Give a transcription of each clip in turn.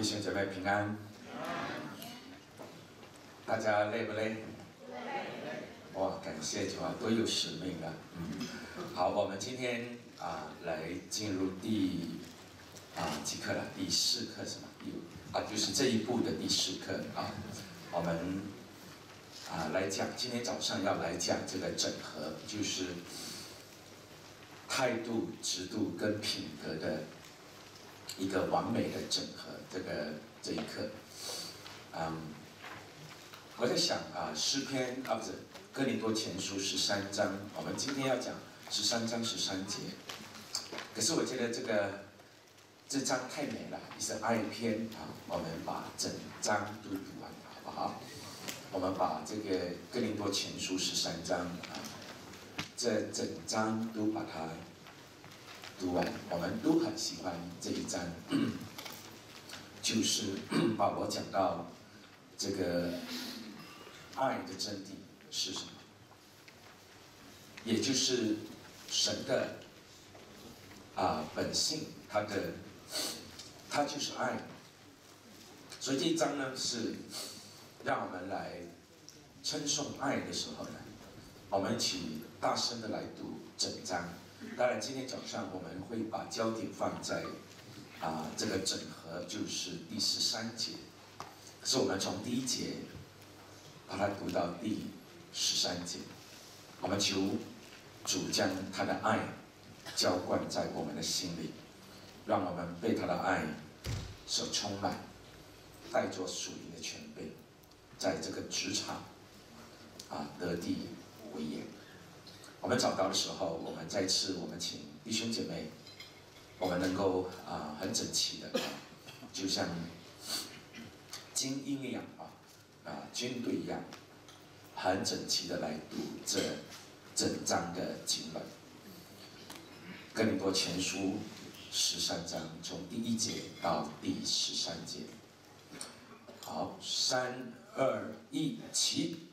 弟兄姐妹平安，大家累不累？哇，感谢主啊，都有使命啊。嗯，好，我们今天啊来进入第啊几课了？第四课是吗？第啊就是这一部的第四课啊。我们啊来讲，今天早上要来讲这个整合，就是态度、制度跟品格的。一个完美的整合，这个这一刻，嗯，我在想啊，诗篇啊不是哥林多前书十三章，我们今天要讲十三章十三节，可是我觉得这个这章太美了，是爱篇啊，我们把整章都读完好不好？我们把这个哥林多前书十三章啊，这整章都把它。读完，我们都很喜欢这一章，就是 保罗讲到这个爱的真谛是什么，也就是神的啊本性，他的他就是爱，所以这一章呢是让我们来称颂爱的时候呢，我们一起大声的来读整章。当然，今天早上我们会把焦点放在啊这个整合，就是第十三节。可是我们从第一节把它读到第十三节，我们求主将他的爱浇灌在我们的心里，让我们被他的爱所充满，带着属灵的权柄，在这个职场啊得地为业。我们找到的时候，我们再次，我们请弟兄姐妹，我们能够啊很整齐的，就像精英一样啊啊军队一样，很整齐的来读这整章的经文。哥林多前书十三章，从第一节到第十三节。好，三二一，起。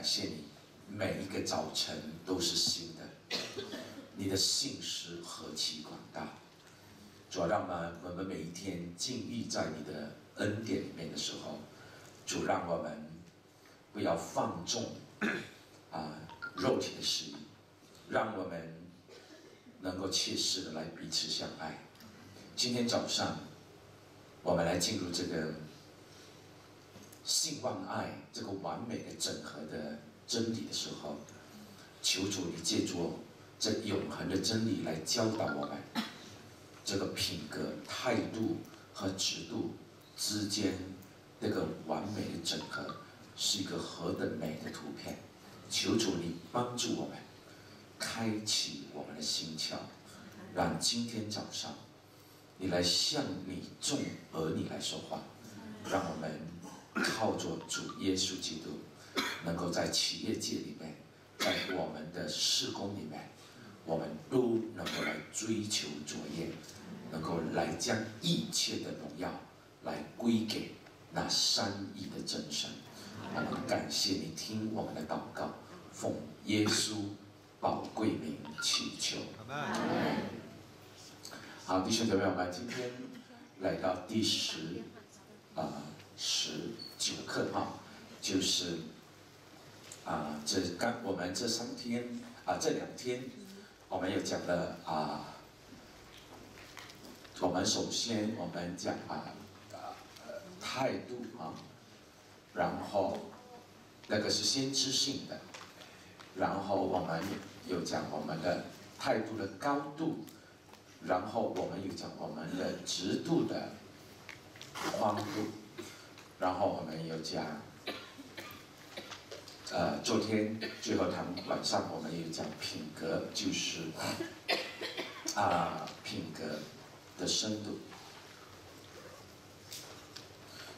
感谢你，每一个早晨都是新的，你的信实何其广大。主，让我们我们每一天静立在你的恩典里面的时候，主，让我们不要放纵。啊，肉体的事，让我们能够切实的来彼此相爱。今天早上，我们来进入这个性望爱这个完美的整合的真理的时候，求主你借助这永恒的真理来教导我们，这个品格、态度和尺度之间那个完美的整合，是一个何等美的图片。求主你帮助我们，开启我们的心窍，让今天早上。你来向你众儿女来说话，让我们靠着主耶稣基督，能够在企业界里面，在我们的事工里面，我们都能够来追求卓越，能够来将一切的荣耀来归给那三一的真神。我们感谢你听我们的祷告，奉耶稣宝贵名祈求。好，弟兄姐妹们，今天来到第十啊十九课啊，就是啊这刚我们这三天啊这两天，我们又讲了啊，我们首先我们讲啊态度啊，然后那个是先知性的，然后我们又讲我们的态度的高度。然后我们又讲我们的直度的宽度，然后我们又讲，呃，昨天最后谈晚上我们又讲品格，就是啊品格的深度。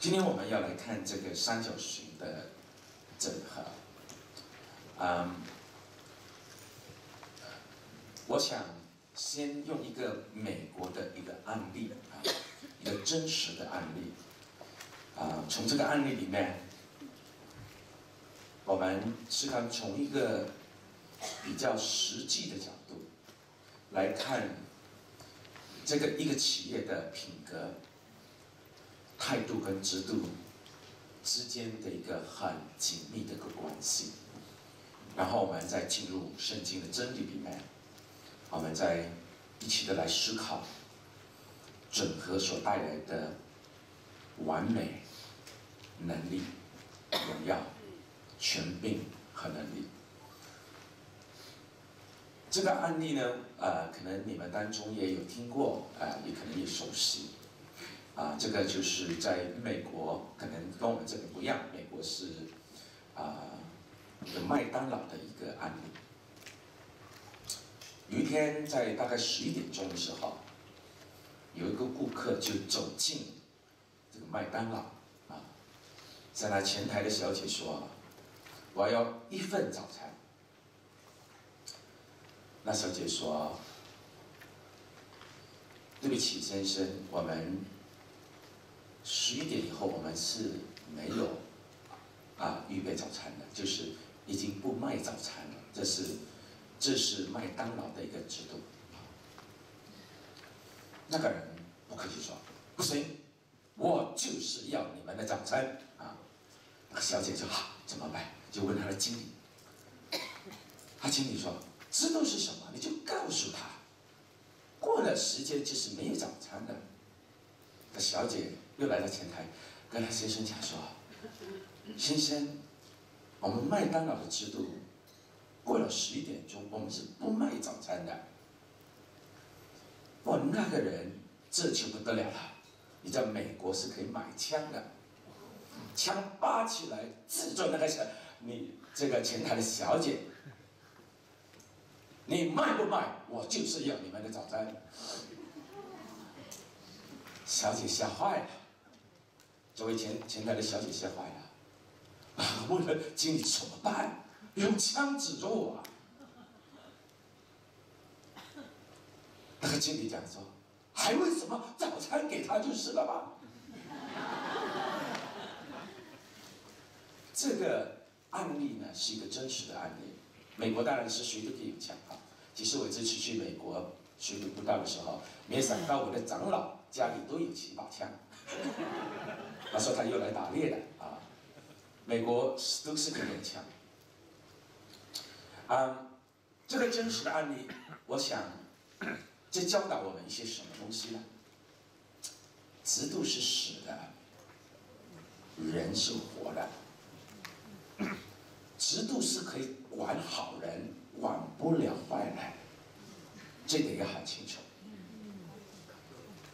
今天我们要来看这个三角形的整合，嗯，我想。先用一个美国的一个案例啊，一个真实的案例啊，从这个案例里面，我们是看从一个比较实际的角度来看这个一个企业的品格、态度跟制度之间的一个很紧密的一个关系，然后我们再进入圣经的真理里面。我们再一起的来思考整合所带来的完美能力、荣耀、权柄和能力。这个案例呢，呃，可能你们当中也有听过，呃，也可能也熟悉。啊，这个就是在美国，可能跟我们这边不一样，美国是啊，有麦当劳的一个案例。有一天，在大概十一点钟的时候，有一个顾客就走进这个麦当劳，在那前台的小姐说：“我要一份早餐。”那小姐说：“对不起，先生，我们十一点以后我们是没有啊预备早餐的，就是已经不卖早餐了，这是。”这是麦当劳的一个制度。那个人不客气说：“不行，我就是要你们的早餐！”小姐就好，怎么办？就问他的经理。他经理说：“知道是什么，你就告诉他，过了时间就是没有早餐的。”那小姐又来到前台，跟他先生讲说：“先生，我们麦当劳的制度。”过了十一点钟，我们是不卖早餐的。我，那个人这就不得了了！你在美国是可以买枪的，枪拔起来，指着那个小你这个前台的小姐，你卖不卖？我就是要你们的早餐。小姐吓坏了，作为前前台的小姐吓坏了，啊，问了经理怎么办？用枪指着我，那个经理讲说：“还问什么？早餐给他就是了吧。”这个案例呢是一个真实的案例。美国当然是谁都可以有枪啊。其实我这次去美国水土不到的时候，没想到我的长老家里都有几把枪。他说他又来打猎的啊。美国都是可以有枪。啊，这个真实的案例，我想，这教导我们一些什么东西呢？制度是死的，人是活的。制度是可以管好人，管不了坏人，这点要很清楚。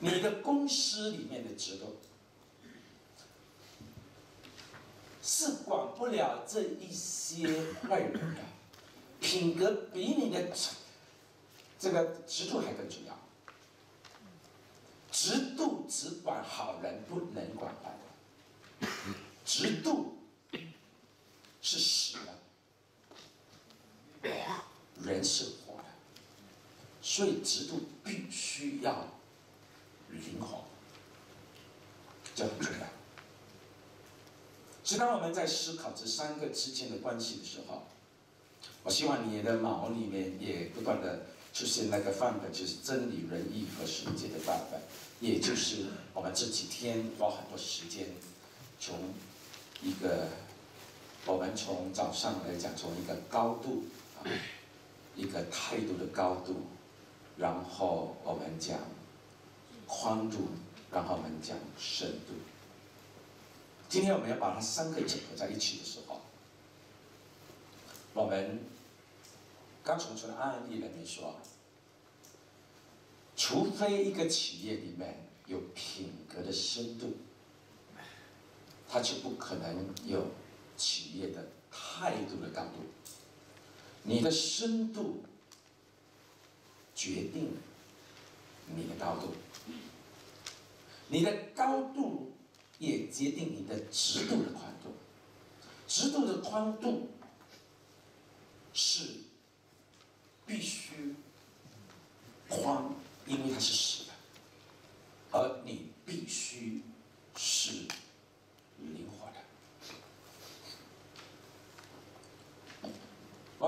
你的公司里面的制度是管不了这一些坏人的，品格比你的这个制度还更重要。制度只管好人，不能管坏人。制度是死的，人是活的，所以制度必须要灵活，这很重要。所以当我们在思考这三个之间的关系的时候，我希望你的脑里面也不断的出现那个范本，就是真理、仁义和世界的范本。也就是我们这几天花很多时间，从一个我们从早上来讲，从一个高度啊，一个态度的高度，然后我们讲宽度，然后我们讲深度。今天我们要把它三个整合在一起的时候，我们刚从从案例里面说。除非一个企业里面有品格的深度，它就不可能有企业的态度的高度。你的深度决定你的高度，你的高度也决定你的直度的宽度。直度的宽度是必须宽。因为它是死的，而你必须是灵活的。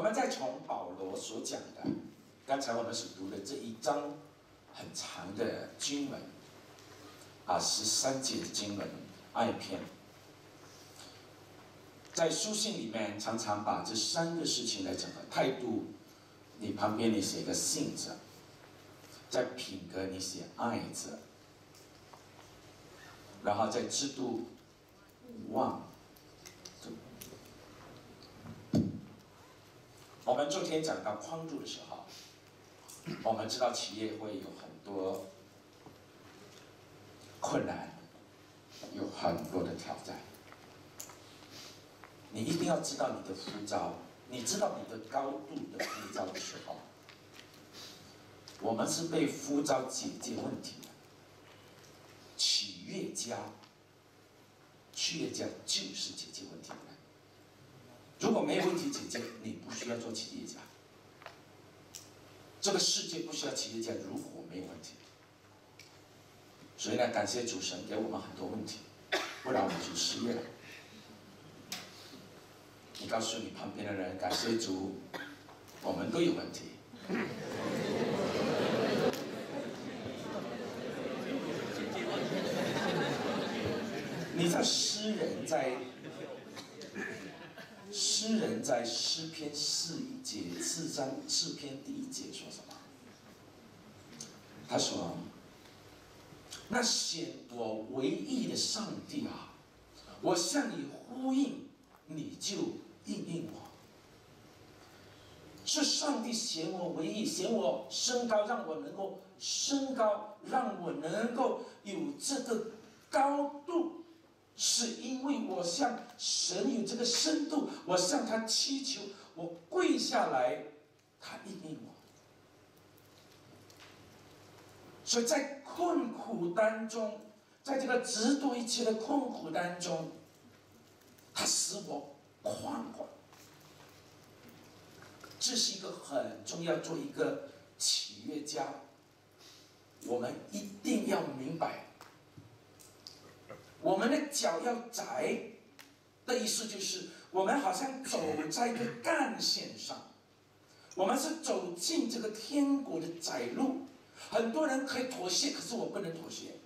我们再从保罗所讲的，刚才我们所读的这一章很长的经文，啊，十三节的经文爱篇，在书信里面常常把这三个事情来讲：的态度，你旁边你写个信字。在品格，你写爱字，然后在制度望。我们昨天讲到宽度的时候，我们知道企业会有很多困难，有很多的挑战。你一定要知道你的呼召，你知道你的高度的呼召的时候。我们是被呼召解决问题的企业家，企业家就是解决问题的。如果没有问题解决，你不需要做企业家。这个世界不需要企业家，如果没有问题。所以呢，感谢主神给我们很多问题，不然我们就失业了。你告诉你旁边的人，感谢主，我们都有问题。你知道诗人在诗人在诗篇四节四章四篇第一节说什么？他说：“那显我唯一的上帝啊，我向你呼应，你就应应我。是上帝显我唯一，显我身高，让我能够身高，让我能够有这个高度。”是因为我向神有这个深度，我向他祈求，我跪下来，他应允我。所以在困苦当中，在这个值得一切的困苦当中，他使我宽广。这是一个很重要，做一个企业家，我们一定要明白。我们的脚要窄的意思就是，我们好像走在一个干线上，我们是走进这个天国的窄路。很多人可以妥协，可是我不能妥协。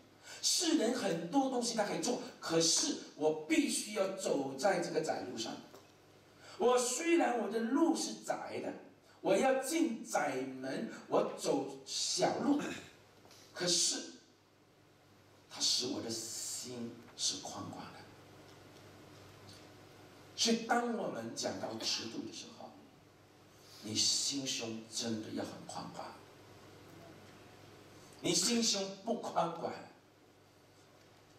世人很多东西他可以做，可是我必须要走在这个窄路上。我虽然我的路是窄的，我要进窄门，我走小路，可是。它使我的心是宽广的。所以，当我们讲到尺度的时候，你心胸真的要很宽广。你心胸不宽广，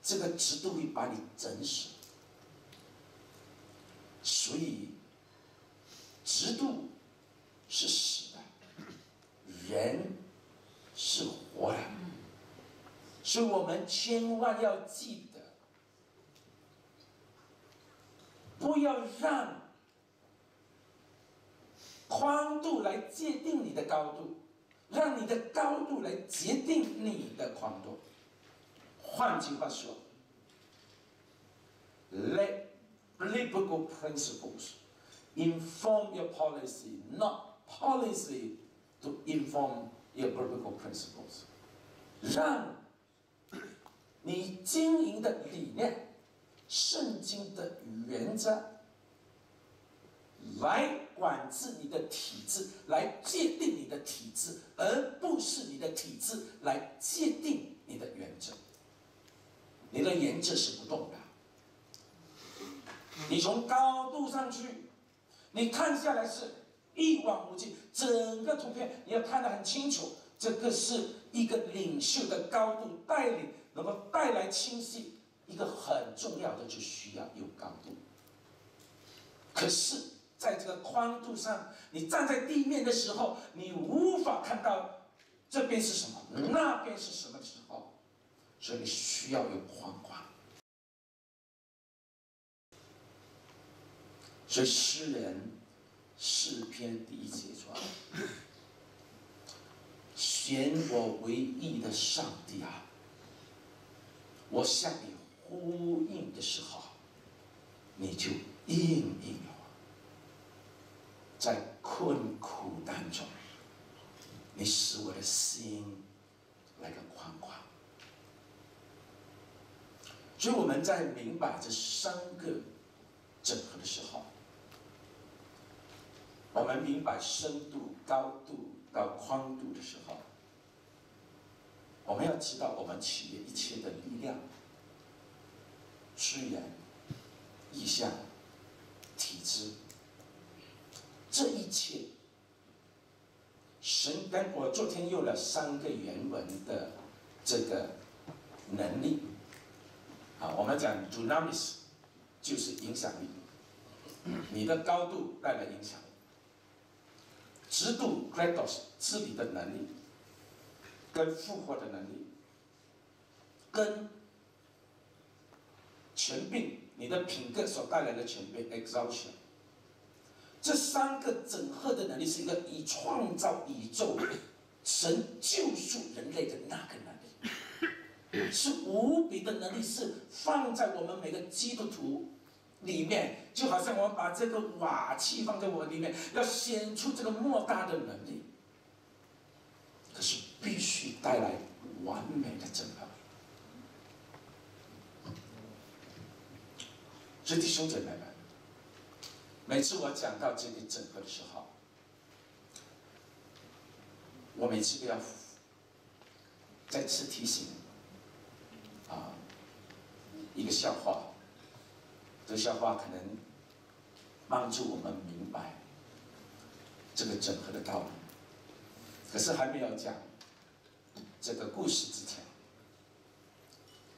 这个尺度会把你整死。所以，尺度是死的，人是活的。所以我们千万要记得，不要让宽度来界定你的高度，让你的高度来决定你的宽度。换句话说，let biblical principles inform your policy, not policy to inform your biblical principles。让你经营的理念、圣经的原则，来管制你的体制，来界定你的体制，而不是你的体制来界定你的原则。你的原则是不动的。你从高度上去，你看下来是一望无际，整个图片你要看得很清楚。这个是一个领袖的高度带领，能够带来清晰。一个很重要的就需要有高度。可是，在这个宽度上，你站在地面的时候，你无法看到这边是什么，那边是什么的时候，所以你需要有宽广。所以诗人诗篇第一节说：“选我为义的上帝啊，我向你呼应的时候，你就应应了。在困苦当中，你使我的心来个宽广。所以我们在明白这三个整合的时候。”我们明白深度、高度到宽度的时候，我们要知道我们企业一切的力量、资源、意向、体制，这一切，神跟我昨天用了三个原文的这个能力，啊，我们讲 dunamis 就是影响力，你的高度带来影响。制度 g r a d o s 治理的能力，跟复活的能力，跟权柄，你的品格所带来的权柄 exaltation，这三个整合的能力是一个以创造宇宙、神救赎人类的那个能力，是无比的能力，是放在我们每个基督徒。里面就好像我们把这个瓦器放在我里面，要显出这个莫大的能力，可是必须带来完美的整合。所以弟兄姐妹们，每次我讲到这个整合的时候，我每次都要再次提醒啊，一个笑话。这笑话可能帮助我们明白这个整合的道理。可是还没有讲这个故事之前，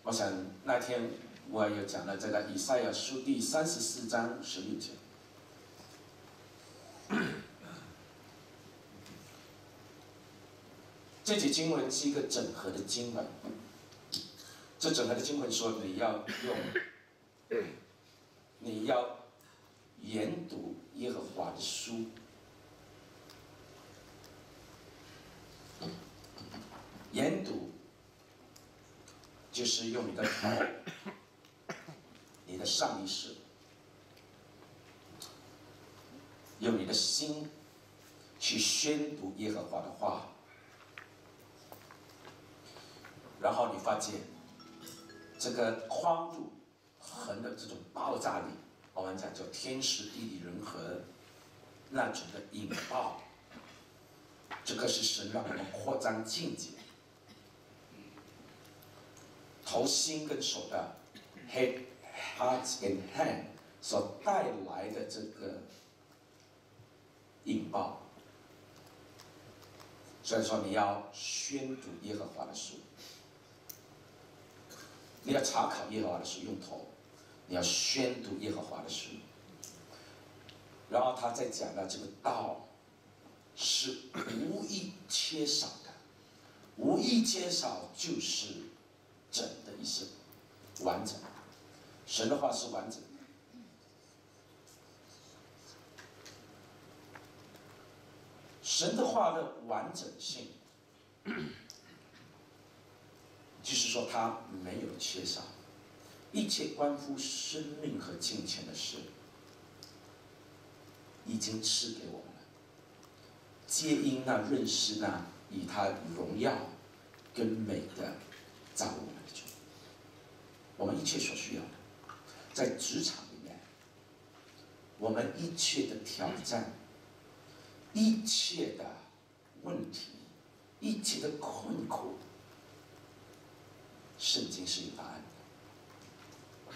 我想那天我有讲了这个以赛亚书第三十四章十六节。这节经文是一个整合的经文。这整合的经文说你要用。你要研读耶和华的书，研读就是用你的头、你的上意识、用你的心去宣读耶和华的话，然后你发现这个框住。横的这种爆炸力，我们讲叫天时地利人和那种的引爆，这个是神让我们扩张境界。头头、心跟手的 head、heart and hand 所带来的这个引爆。所以说，你要宣读耶和华的书，你要查考耶和华的书，用头，你要宣读耶和华的书。然后他再讲到这个道是无一缺少的，无一缺少就是整的一生，完整。神的话是完整的。神的话的完整性，就是说他没有缺少，一切关乎生命和金钱的事，已经赐给我们了。皆因那认识那以他荣耀跟美的造物来的主，我们一切所需要的，在职场里面，我们一切的挑战。一切的问题，一切的困苦，圣经是有答案的。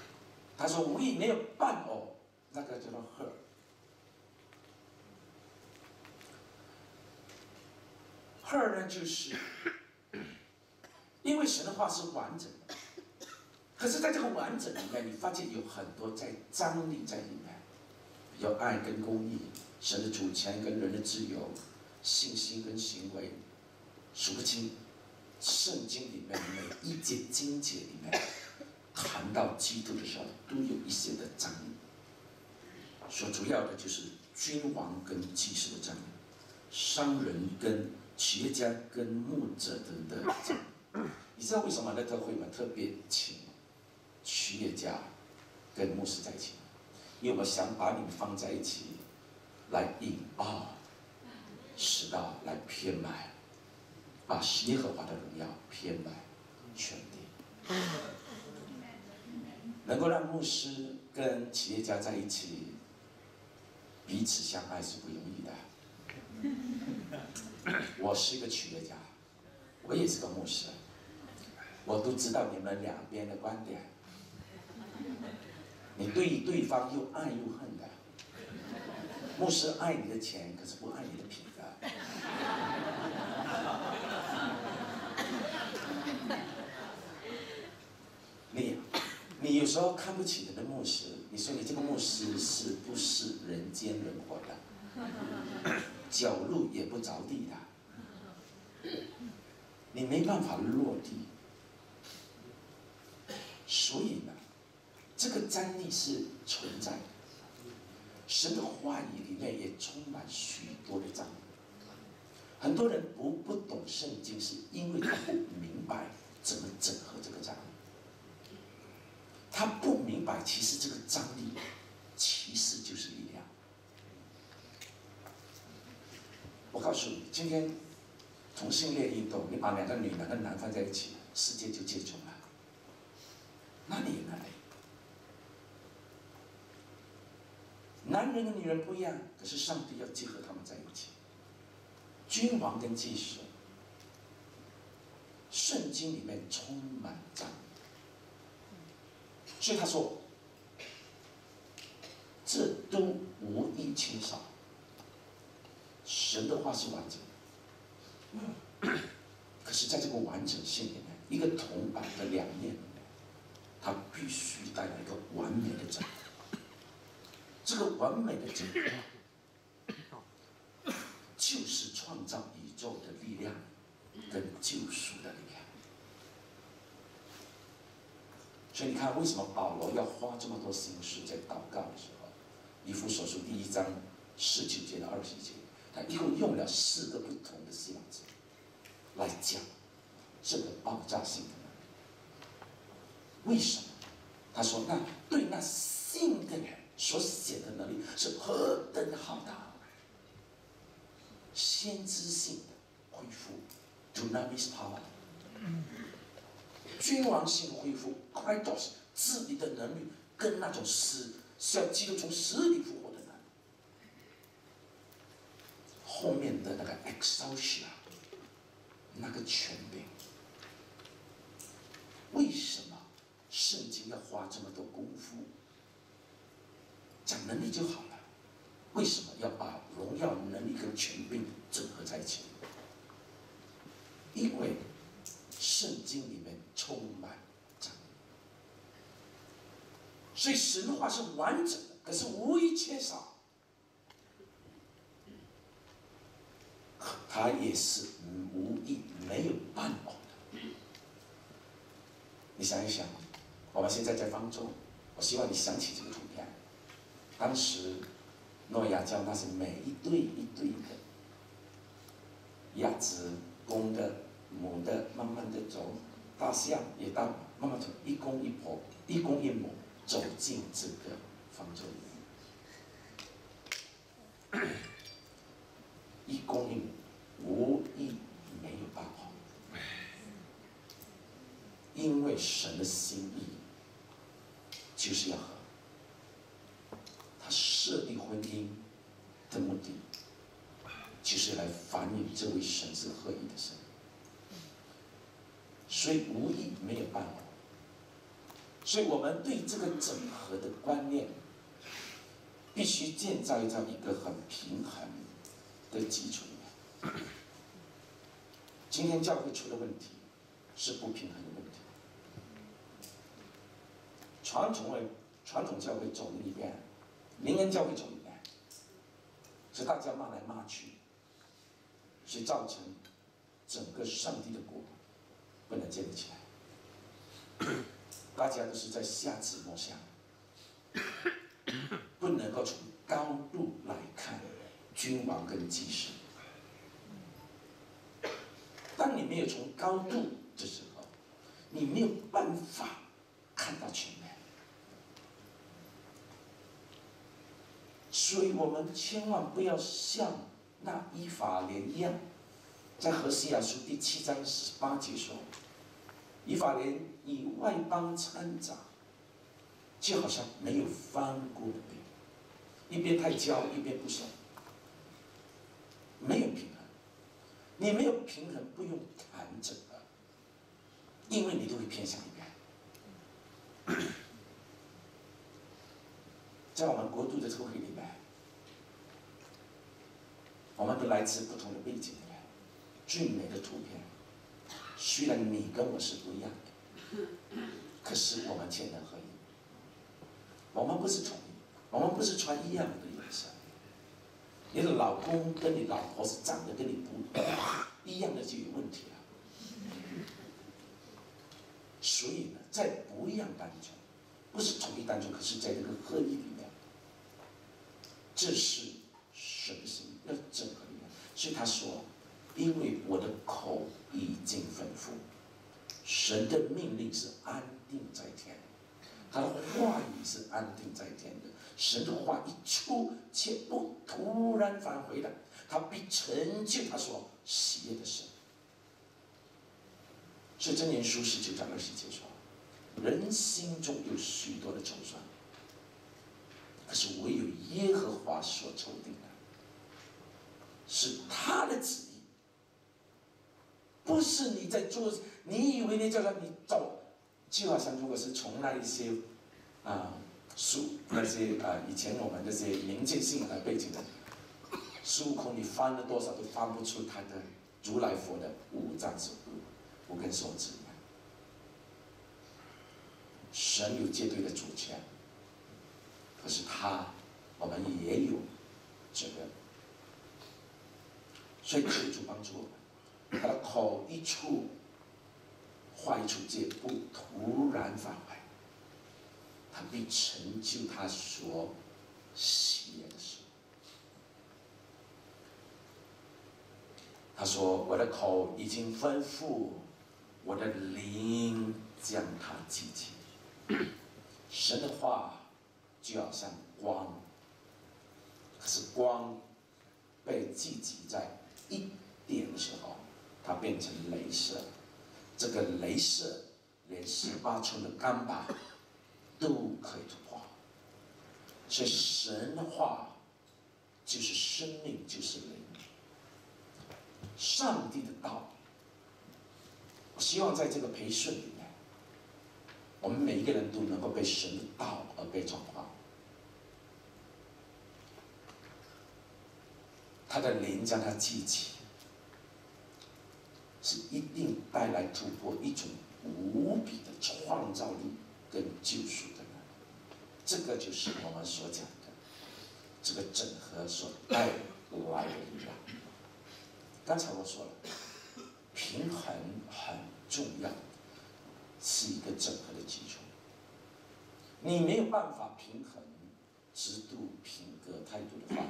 他说：“无意没有伴偶，那个叫做 her。her 呢，就是因为神的话是完整的，可是在这个完整里面，你发现有很多在张力在里面，有爱跟公益。”神的主权跟人的自由、信心跟行为，数不清。圣经里面每一节经节里面谈到基督的时候，都有一些的张力。所主要的就是君王跟祭司的张力，商人跟企业家跟牧者的的张。你知道为什么那特会们特别请企业家跟牧师在一起？因为我想把你们放在一起。来引爆，使到来偏买，把耶和华的荣耀偏买全地，能够让牧师跟企业家在一起，彼此相爱是不容易的。我是一个企业家，我也是个牧师，我都知道你们两边的观点，你对对方又爱又恨的。牧师爱你的钱，可是不爱你的品格。你，你有时候看不起人的牧师，你说你这个牧师是不是人间人活的？脚路也不着地的，你没办法落地。所以呢，张力是存在的。神的话语里面也充满许多的障碍。很多人不不懂圣经，是因为他不明白怎么整合这个障碍。他不明白，其实这个张力其实就是力量。我告诉你，今天同性恋运动，你把两个女、两个男放在一起，世界就结束了。那你呢？男人跟女人不一样，可是上帝要结合他们在一起。君王跟祭司，圣经里面充满张力，所以他说，这都无一缺少。神的话是完整，可是在这个完整性里面，一个铜板的两面，它必须带来一个完美的整。这个完美的结果，就是创造宇宙的力量跟救赎的力量。所以你看，为什么保罗要花这么多心思在祷告的时候，《以弗所书》第一章十九节到二十节，他一共用了四个不同的希腊字来讲这个爆炸性的能力。为什么？他说：“那对那信的人。”所显的能力是何等浩大！先知性的恢复，dunamis power，君王性恢复，kratos 治理的能力，跟那种死像基督从死里复活的能力，后面的那个 exousia，那个权柄，为什么圣经要花这么多功夫？讲能力就好了，为什么要把荣耀、能力跟权柄整合在一起？因为圣经里面充满真理，所以神话是完整的，可是无一缺少。它也是无意没有办法的。你想一想，我们现在在方舟，我希望你想起这个。当时诺亚叫那些每一对一对的鸭子，公的、母的，慢慢的走；大象也到慢慢走，一公一婆，一公一母走进这个方舟里面，一公一母。无一没有办法，因为神的心意就是要和婚姻的目的，就是来反映这位神是合一的神，所以无一没有办法。所以我们对这个整合的观念，必须建造在一个很平衡的基础。今天教会出的问题是不平衡的问题。传统为传统教会走了一遍，灵恩教会走是大家骂来骂去，是造成整个上帝的国不能建立起来。大家都是在下子摸象，不能够从高度来看君王跟祭司。当你没有从高度的时候，你没有办法看到全面。所以我们千万不要像那依法莲一样，在何西亚书第七章十八节说：“依法莲以外邦掺杂，就好像没有翻过的饼，一边太焦，一边不熟，没有平衡。”你没有平衡，不用谈整个，因为你都会偏向一边。在我们国度的这个会里面，我们都来自不同的背景的人，最美的图片，虽然你跟我是不一样的，可是我们天人合一。我们不是统一，我们不是穿一样的颜色。你的老公跟你老婆是长得跟你不 一样的就有问题了，所以呢，在不一样当中，不是统一当中，可是在这个合一里面，这是神心那整合里面。所以他说：“因为我的口已经吩咐，神的命令是安定在天。”他的话语是安定在天的，神的话一出，且不突然返回的，他必成就他所喜悦的事。所以真言书十九章二十节说：“人心中有许多的筹算，可是唯有耶和华所筹定的，是他的旨意，不是你在做。你以为你叫他你走？”就好像如果是从那一些啊书那些啊以前我们这些民间信仰背景的孙悟空，你翻了多少都翻不出他的如来佛的五脏手五根手指。神有绝对的主权，可是他我们也有这个，所以求主帮助我们，他的口一出。坏处界不突然返回，他必成就他所喜悦的事。他说：“我的口已经吩咐，我的灵将他记起。神的话就要像光，可是光被聚集在一点的时候，它变成镭射。”这个镭射连十八寸的钢板都可以突破，所以神的话就是生命，就是灵。上帝的道，我希望在这个培训里面，我们每一个人都能够被神的道而被转化。他的灵将他记起，是一定带来突破一种无比的创造力跟救赎的。这个就是我们所讲的这个整合所带来的力量。刚才我说了，平衡很重要，是一个整合的基础。你没有办法平衡制度、品格、态度的话，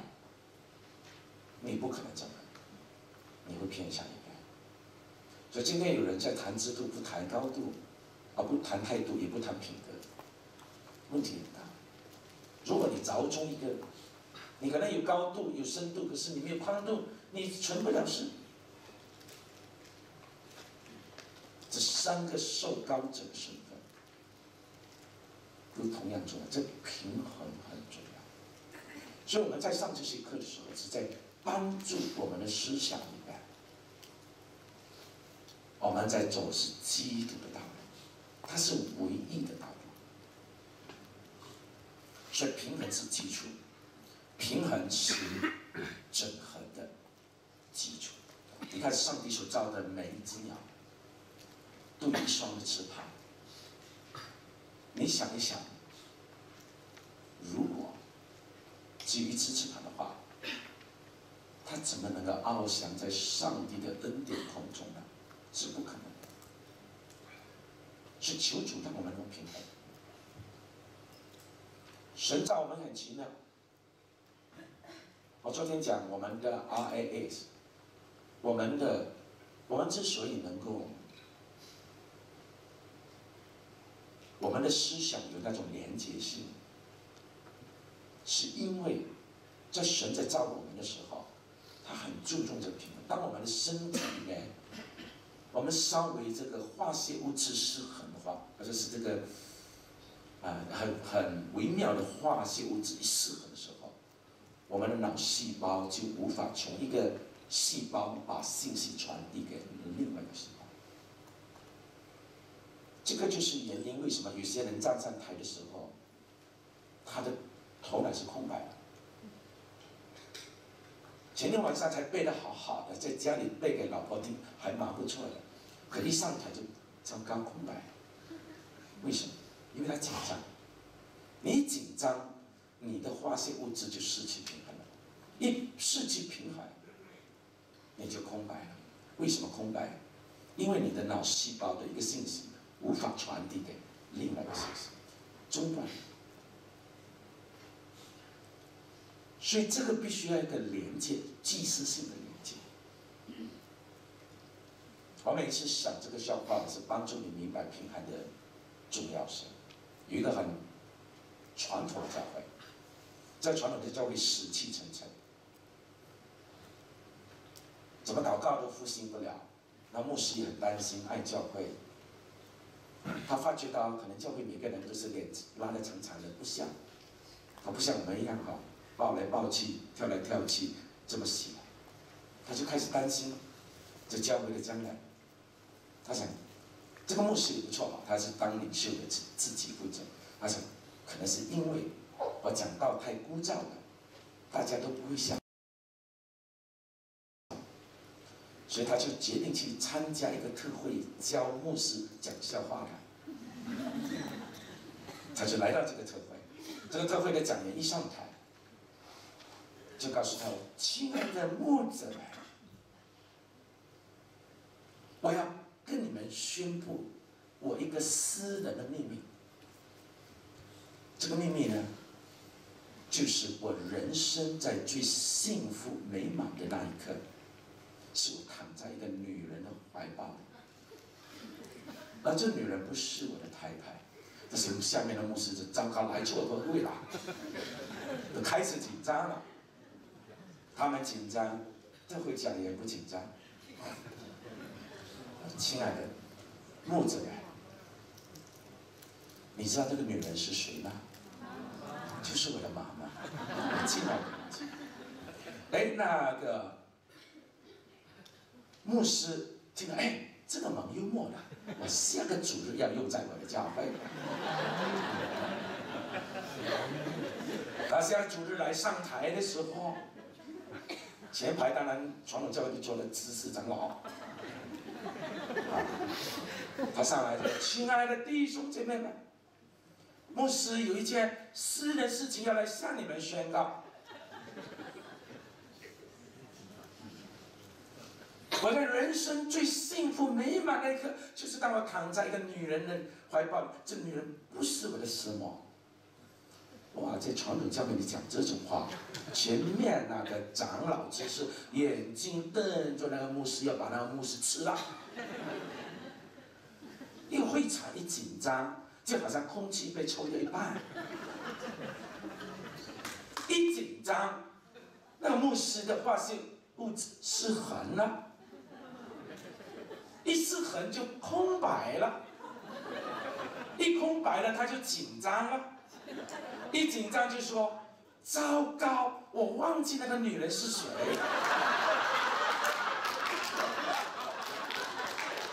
你不可能这么，你会偏向一边。所以今天有人在谈制度，不谈高度，而不谈态度，也不谈品格，问题很大。如果你着重一个，你可能有高度、有深度，可是你没有宽度，你成不了事。这三个受高者的身份，都同样重要，这平衡很重要。所以我们在上这些课的时候，是在帮助我们的思想里面，我们在走是基督的道路，它是唯一的道路。所以平衡是基础，平衡是整合的基础。你看上帝所造的每一只鸟，都有一双的翅膀。你想一想，如果只有一只翅膀的话，他怎么能够翱翔在上帝的恩典空中呢？是不可能的。是求主让我们能平衡。神造我们很奇妙。我昨天讲我们的 RAS，我们的我们之所以能够，我们的思想有那种连结性，是因为在神在造我们的时候，他很注重这个平衡。当我们的身体里面，我们稍微这个化学物质失衡的话，或者是这个。啊，很很微妙的化学物质一失衡的时候，我们的脑细胞就无法从一个细胞把信息传递给另外一个细胞。这个就是原因，为什么有些人站上台的时候，他的头脑是空白的。前天晚上才背的好好的，在家里背给老婆听，还蛮不错的，可一上台就糟糕空白，为什么？因为他紧张，你紧张，你的化学物质就失去平衡了，一失去平衡，你就空白了。为什么空白？因为你的脑细胞的一个信息无法传递给另外一个信息，中断。所以这个必须要一个连接，即时性的连接。我每次想这个笑话是帮助你明白平衡的重要性。有一个很传统的教会，在传统的教会死气沉沉，怎么祷告都复兴不了。那牧师也很担心，爱教会。他发觉到，可能教会每个人都是脸拉得长长的，不像，他不像我们一样哈，抱来抱去，跳来跳去，这么喜。他就开始担心这教会的将来。他想。这个牧师也不错嘛，他是当领袖的，自自己负责。他想，可能是因为我讲道太枯燥了，大家都不会想，所以他就决定去参加一个特会，教牧师讲笑话的。他就来到这个特会，这个特会的讲员一上台，就告诉他：“亲爱的牧者们，我要。”跟你们宣布我一个私人的秘密。这个秘密呢，就是我人生在最幸福美满的那一刻，是我躺在一个女人的怀抱里，而这女人不是我的太太。这时候下面的牧师就糟糕，来错会了，都开始紧张了。他们紧张，这回讲也不紧张。亲爱的木子，你知道这个女人是谁吗？就是我的妈妈，亲爱的。哎，那个牧师听了，哎，这个蛮幽默的，我下个主日要用在我的教会。他下主日来上台的时候，前排当然传统教会就坐了知识长老。他上来说：“亲爱的弟兄姐妹们，牧师有一件私人事情要来向你们宣告。”我的人生最幸福美满的一刻，就是当我躺在一个女人的怀抱，这女人不是我的什么。哇，在传统教会里讲这种话，前面那个长老就是眼睛瞪着那个牧师，要把那个牧师吃了。一会场一紧张，就好像空气被抽掉一半。一紧张，那个牧师的话是物质失衡了。一失衡就空白了，一空白了他就紧张了，一紧张就说：“糟糕，我忘记那个女人是谁。”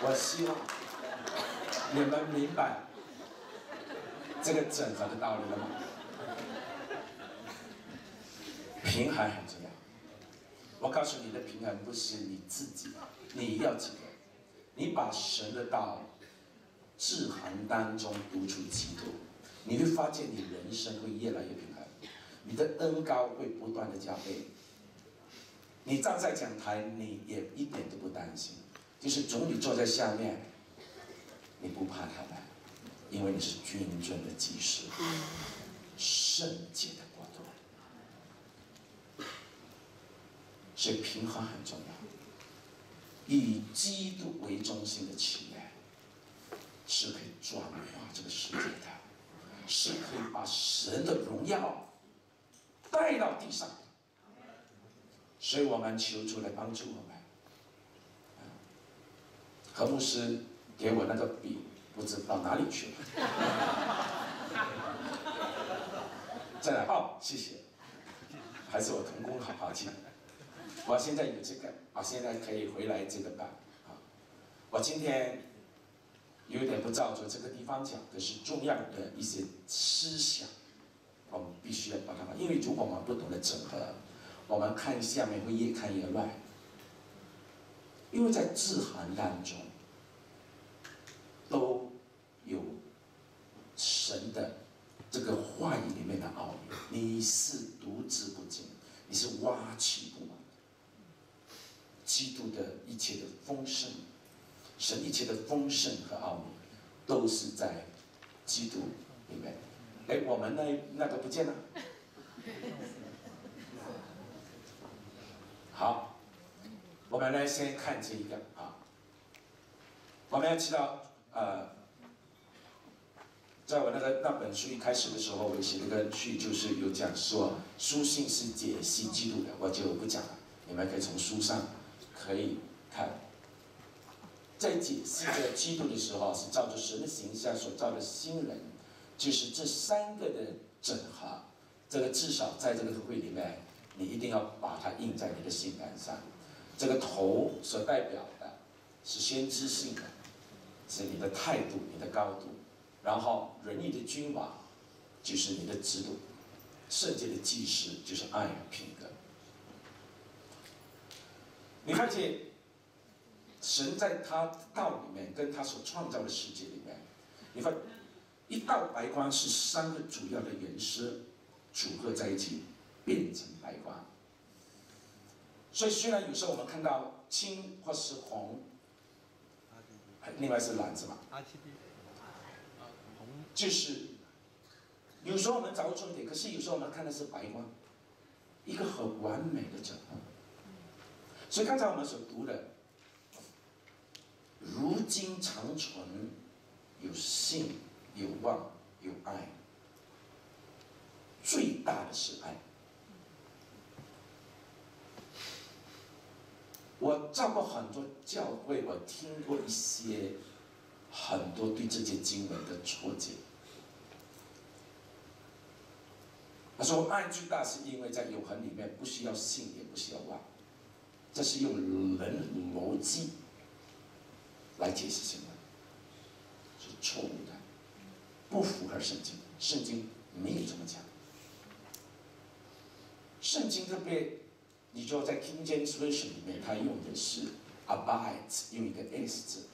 我希望你们明白这个整合的道理了吗？平衡很重要。我告诉你的平衡不是你自己，你要记得。你把神的道制衡当中读出基督，你会发现你人生会越来越平衡，你的恩高会不断的加倍。你站在讲台，你也一点都不担心，就是总理坐在下面，你不怕他们，因为你是君尊的祭司，圣洁的国度，所以平衡很重要。以基督为中心的企业，是可以转化这个世界的，是可以把神的荣耀带到地上。所以我们求主来帮助我们。何牧师给我那个笔，不知到哪里去了。再来哦，谢谢，还是我同工好好听。我现在有这个，我现在可以回来这个班啊。我今天有点不照着这个地方讲的是重要的一些思想，我们必须要把它，因为如果我们不懂得整合，我们看下面会越看越乱。因为在字函当中都有神的这个话语里面的奥秘，你是读之不尽，你是挖其不完。基督的一切的丰盛，神一切的丰盛和奥秘，都是在基督里面。哎，我们那那个不见了。好，我们来先看这一个啊。我们要知道，呃，在我那个那本书一开始的时候，我写了个序，就是有讲说书信是解析基督的，我就不讲了，你们可以从书上。可以看，在解释这个基督的时候，是照着神的形象所造的新人，就是这三个的整合。这个至少在这个会里面，你一定要把它印在你的心肝上。这个头所代表的是先知性的，是你的态度、你的高度。然后仁义的君王就是你的制度，圣洁的祭司就是爱与品格。你看见神在他道里面，跟他所创造的世界里面，你发一道白光是三个主要的颜色组合在一起变成白光。所以虽然有时候我们看到青或是红，另外是蓝是吧？就是有时候我们找不出一点，可是有时候我们看的是白光，一个很完美的整合。所以刚才我们所读的，如今长存，有信，有望，有爱，最大的是爱。我照过很多教会，我听过一些很多对这些经文的错解。他说爱最大是因为在永恒里面不需要信，也不需要望。这是用人逻辑来解释新闻，是错误的，不符合圣经。圣经没有这么讲。圣经特别，你就在 King James Version 里面，它用的是 abides，用一个 s 字。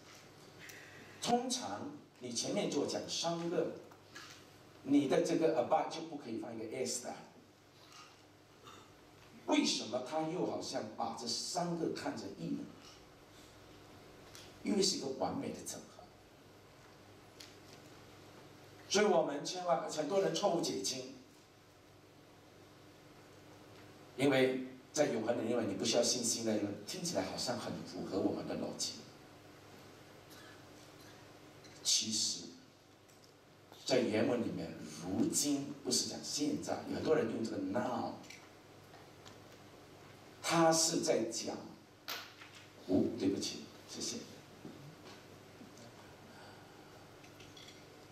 通常你前面就讲三个，你的这个 abide 就不可以放一个 s 的。为什么他又好像把这三个看成一呢？因为是一个完美的整合。所以我们千万很多人错误解经，因为在永恒的因为你不需要信心的，听起来好像很符合我们的逻辑。其实，在原文里面，如今不是讲现在，有很多人用这个 now。他是在讲，哦，对不起，谢谢。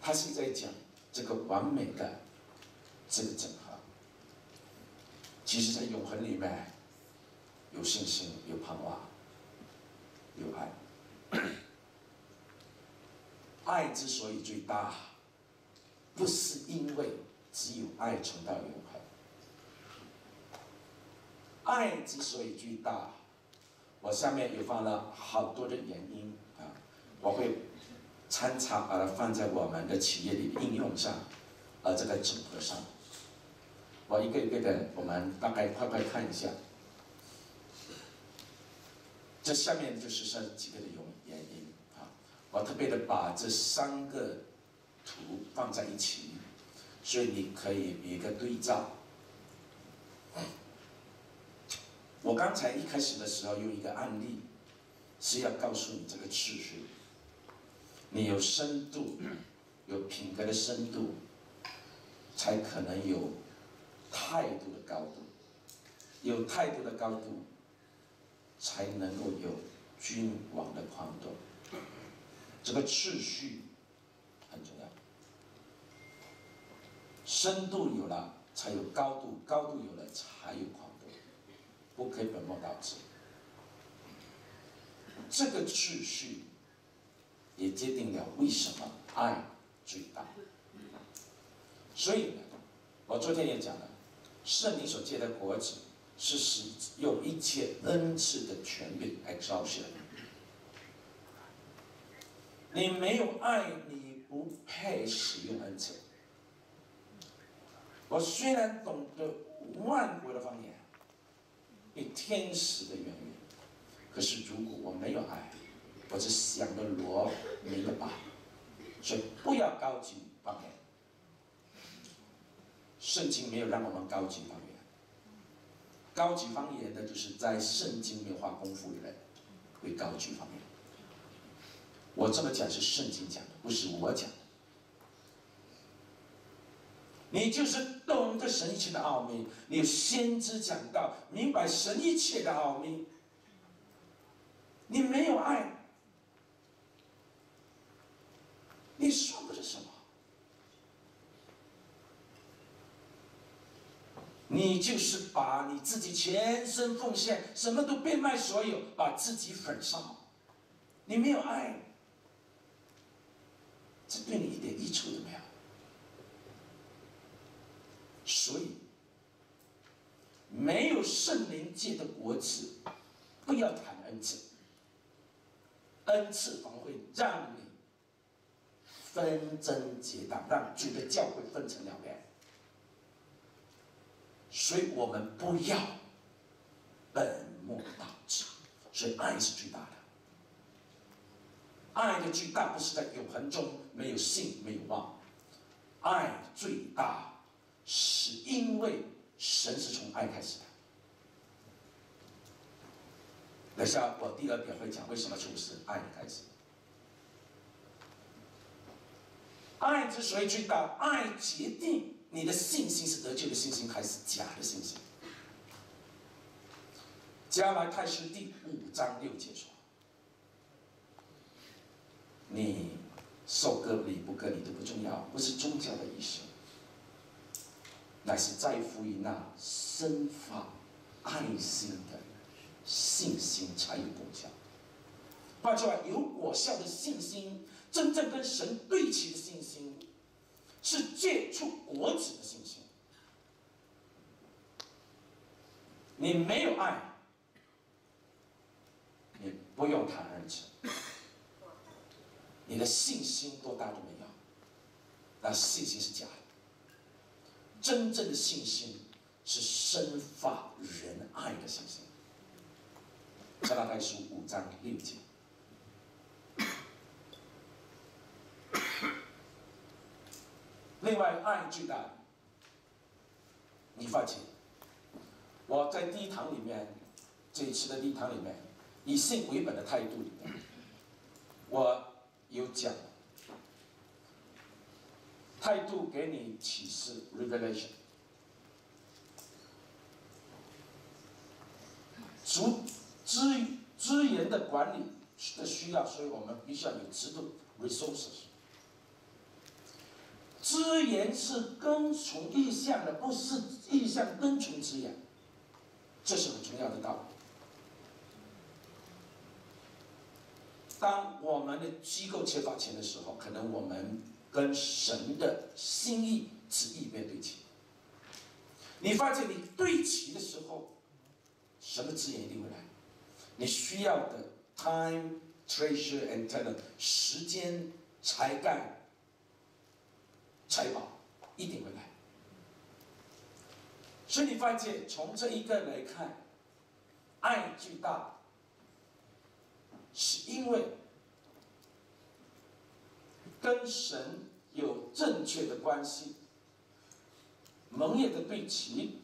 他是在讲这个完美的这个整合。其实，在永恒里面，有信心，有盼望，有爱。爱之所以最大，不是因为只有爱存到永恒。爱之所以最大，我下面也放了好多的原因啊，我会参差把它放在我们的企业里应用上，呃，这个整合上。我一个一个的，我们大概快快看一下。这下面就是这几个的原原因啊，我特别的把这三个图放在一起，所以你可以有一个对照。我刚才一开始的时候用一个案例，是要告诉你这个次序。你有深度，有品格的深度，才可能有态度的高度。有态度的高度，才能够有君王的宽度。这个次序很重要。深度有了，才有高度；高度有了，才有宽度。不可以本末倒置。这个秩序也决定了为什么爱最大。所以呢，我昨天也讲了，圣灵所借的果子是使用一切恩赐的权柄来招显。你没有爱，你不配使用恩赐。我虽然懂得万国的方言。比天使的远远，可是如果我没有爱，我只想的罗没有爱，所以不要高级方言。圣经没有让我们高级方言，高级方言的就是在圣经里花功夫的人会高级方言。我这么讲是圣经讲的，不是我讲的。你就是懂得神一切的奥秘，你有先知讲道，明白神一切的奥秘。你没有爱，你说不是什么？你就是把你自己全身奉献，什么都变卖所有，把自己焚烧。你没有爱，这对你一点益处都没有。所以，没有圣灵界的国子，不要谈恩赐。恩赐反而会让你纷争结党，让主的教会分成两边。所以我们不要本末倒置。所以爱是最大的，爱的巨大不是在永恒中没有信没有望，爱最大。是因为神是从爱开始的。等下我第二点会讲为什么从是爱的开始。爱之所以最大，爱决定你的信心是得救的信心还是假的信心。加拉太书第五章六节说：“你受割礼不割礼都不重要，不是宗教的意思。”乃是在乎于那生发爱心的信心才有功效。换句话有果效的信心，真正跟神对齐的信心，是借出果子的信心。你没有爱，你不用谈恩慈，你的信心多大都没有，那信心是假的。真正的信心是生发仁爱的信心。加拉太书五章六节。另外，爱巨大。你放心，我在第一堂里面，这一次的第一堂里面，以信为本的态度里面，我有讲，态度给你启示 （revelation），足资资源的管理的需要，所以我们必须要有制度 （resources）。资源是跟从意向的，不是意向跟从资源，这是很重要的道理。当我们的机构缺乏钱的时候，可能我们跟神的心意旨意没对齐。你发现你对齐的时候，什么资源一定会来？你需要的 time, treasure and talent，时间、才干。财宝一定会来，所以你发现从这一个来看，爱巨大，是因为跟神有正确的关系，盟约的对齐，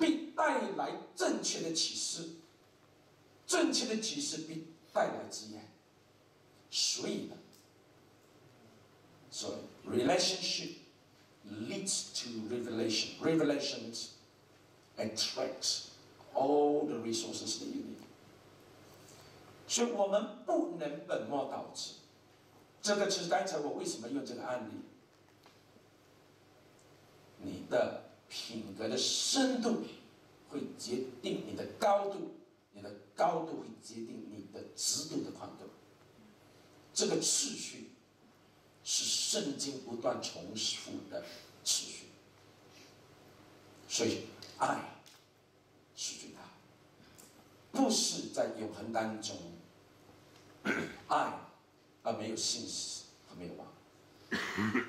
必带来正确的启示，正确的启示必带来资源，所以呢。So relationship leads to revelation. Revelations attracts all the resources that you need. 所以我们不能本末倒置。这个就是刚才我为什么用这个案例。你的品格的深度会决定你的高度，你的高度会决定你的直度的宽度。这个次序。是圣经不断重复的次序，所以爱是最大，不是在永恒当中，爱而没有信实和没有望，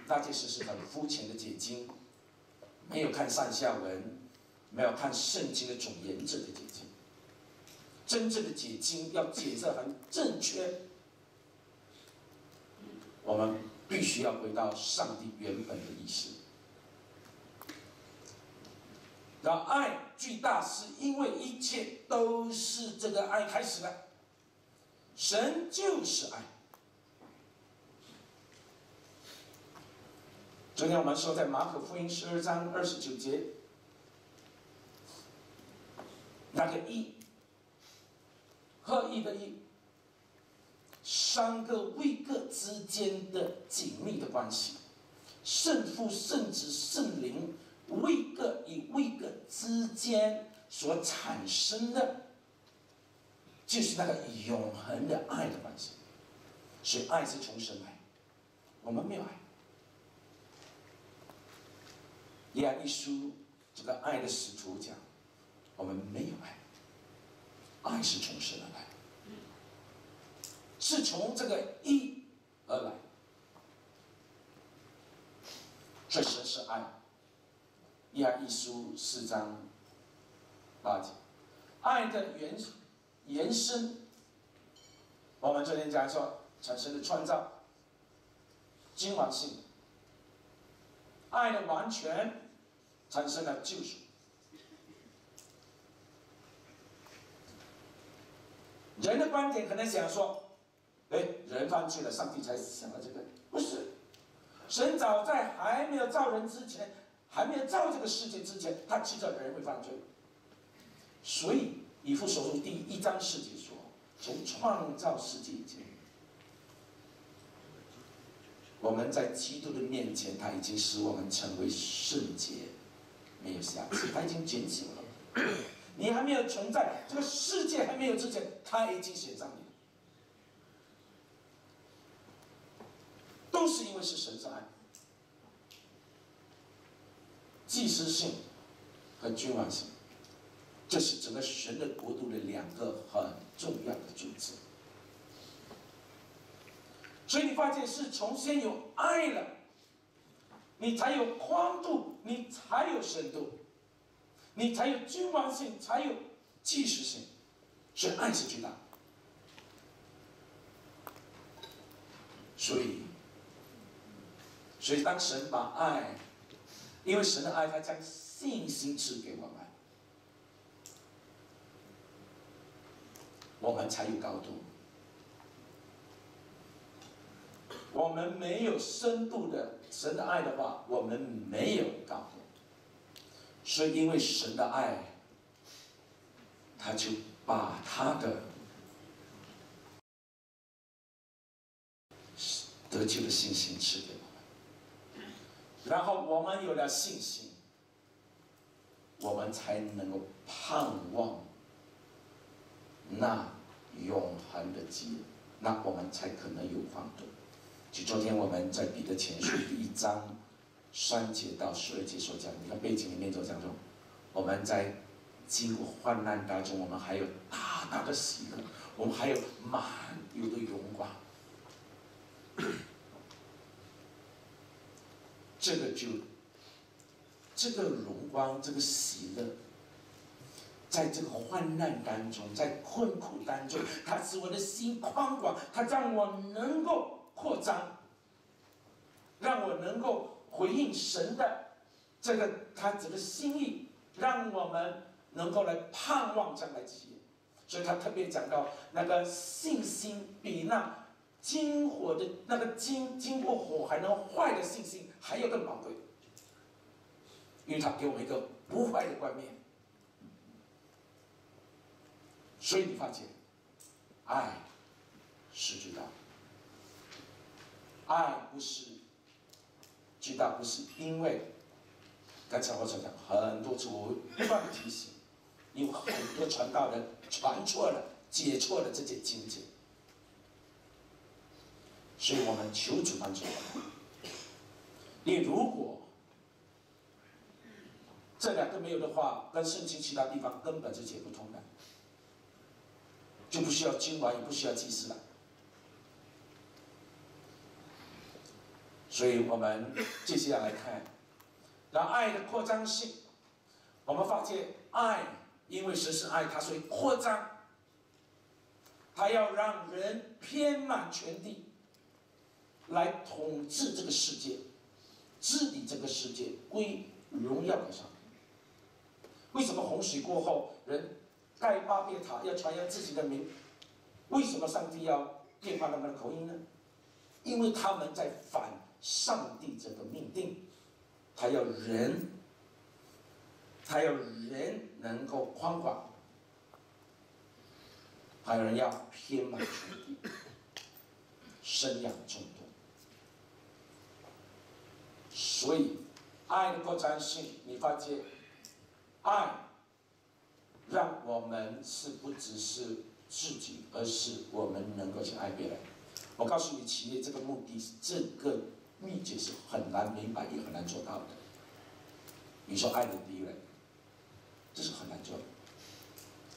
那其实是很肤浅的解经，没有看上下文，没有看圣经的总原则的解经，真正的解经要解释很正确，我们。必须要回到上帝原本的意思。然后爱巨大，是因为一切都是这个爱开始的。神就是爱。昨天我们说，在马可福音十二章二十九节，那个义，合一的义。三个位格之间的紧密的关系，圣父、圣子、圣灵位格与位格之间所产生的，就是那个永恒的爱的关系。所以爱是从神来，我们没有爱。耶利书这个爱的使徒讲，我们没有爱，爱是从神而来。是从这个一而来，确实是爱。一二一书四章八节，爱的原延伸。我们昨天讲说产生的创造，今晚性，爱的完全产生了救赎。人的观点可能想说。哎，人犯罪了，上帝才想到这个？不是，神早在还没有造人之前，还没有造这个世界之前，他知道人会犯罪。所以以父所书第一章世界说，从创造世界以前，我们在基督的面前，他已经使我们成为圣洁，没有瑕疵，他已经拣选了。你还没有存在，这个世界还没有之前，他已经写上你了。都是因为是神之爱，祭司性和君王性，这是整个神的国度的两个很重要的主旨。所以你发现是从先有爱了，你才有宽度，你才有深度，你才有君王性，才有即时性，所以爱是最大。所以，所以当神把爱，因为神的爱，他将信心赐给我们，我们才有高度。我们没有深度的神的爱的话，我们没有高度。所以，因为神的爱，他就把他的得救的信心赐给，然后我们有了信心，我们才能够盼望那永恒的基，那我们才可能有光度。就昨天我们在彼得前书第一章三节到十二节所讲，你看背景里面所讲说，我们在经过患难当中，我们还有大大的喜乐，我们还有满有的荣光。这个就，这个荣光，这个喜乐，在这个患难当中，在困苦当中，它使我的心宽广，它让我能够。扩张，让我能够回应神的这个他这个心意，让我们能够来盼望将来基业。所以他特别讲到那个信心比那金火的那个金经过火还能坏的信心还要更宝贵，因为他给我们一个不坏的观念。所以你发现，爱是知道。爱不是巨大，不是因为刚才我所讲很多次，我不断的提醒，有很多传道人传错了、解错了这些经节，所以我们求主帮助我们。你如果这两个没有的话，跟圣经其他地方根本是解不通的，就不需要经文，也不需要祭司了。所以我们接下来看，那爱的扩张性，我们发现爱，因为神是爱，它所以扩张，它要让人遍满全地，来统治这个世界，治理这个世界，归荣耀给上帝。为什么洪水过后，人盖巴别塔要传扬自己的名？为什么上帝要变化他们的口音呢？因为他们在反。上帝这个命定，他要人，他要人能够宽广，还有人要偏满全地，生养众多。所以，爱的扩张性，你发现，爱让我们是不只是自己，而是我们能够去爱别人。我告诉你，企业这个目的这个。秘诀是很难明白，也很难做到的。你说爱人敌人，这是很难做的。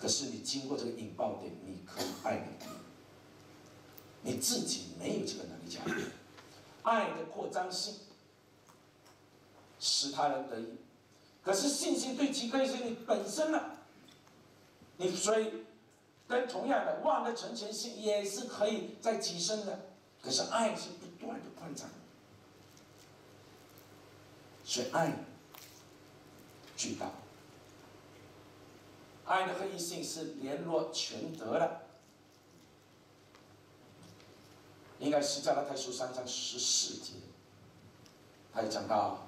可是你经过这个引爆点，你可以爱你敌人。你自己没有这个能力去爱，爱的扩张性使他人得益。可是信心对其可以是你本身呢？你所以跟同样的望的成全性也是可以在提升的。可是爱是不断的扩张。所以爱巨大，爱的合一性是联络全德的，应该是加拉太书三章十四节，他也讲到，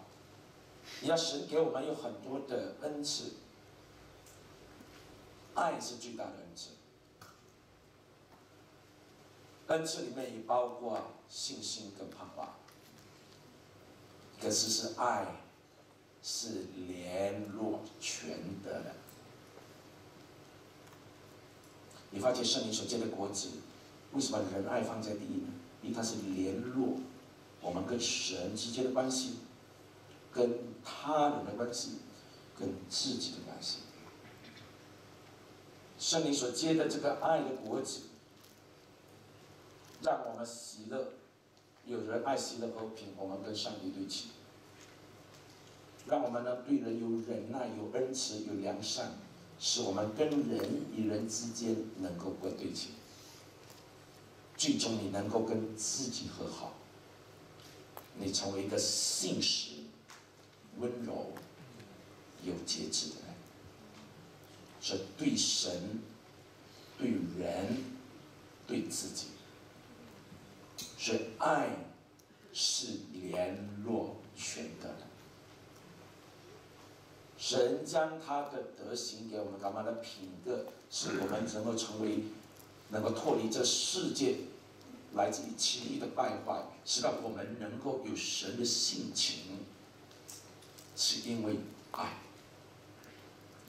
你要神给我们有很多的恩赐，爱是最大的恩赐，恩赐里面也包括信心跟盼望。可是是爱，是联络全德的，你发现圣灵所结的果子，为什么仁爱放在第一呢？因为它是联络我们跟神之间的关系，跟他人的关系，跟自己的关系。圣灵所接的这个爱的果子，让我们喜乐，有人爱喜乐和平，我们跟上帝对齐。让我们呢对人有忍耐、有恩慈、有良善，使我们跟人与人之间能够过对齐。最终你能够跟自己和好，你成为一个信实、温柔、有节制的人。是对神、对人、对自己，是爱，是联络全的。神将他的德行给我们，干嘛的品格，使我们能够成为，能够脱离这世界来自于情欲的败坏，使到我们能够有神的性情，是因为爱，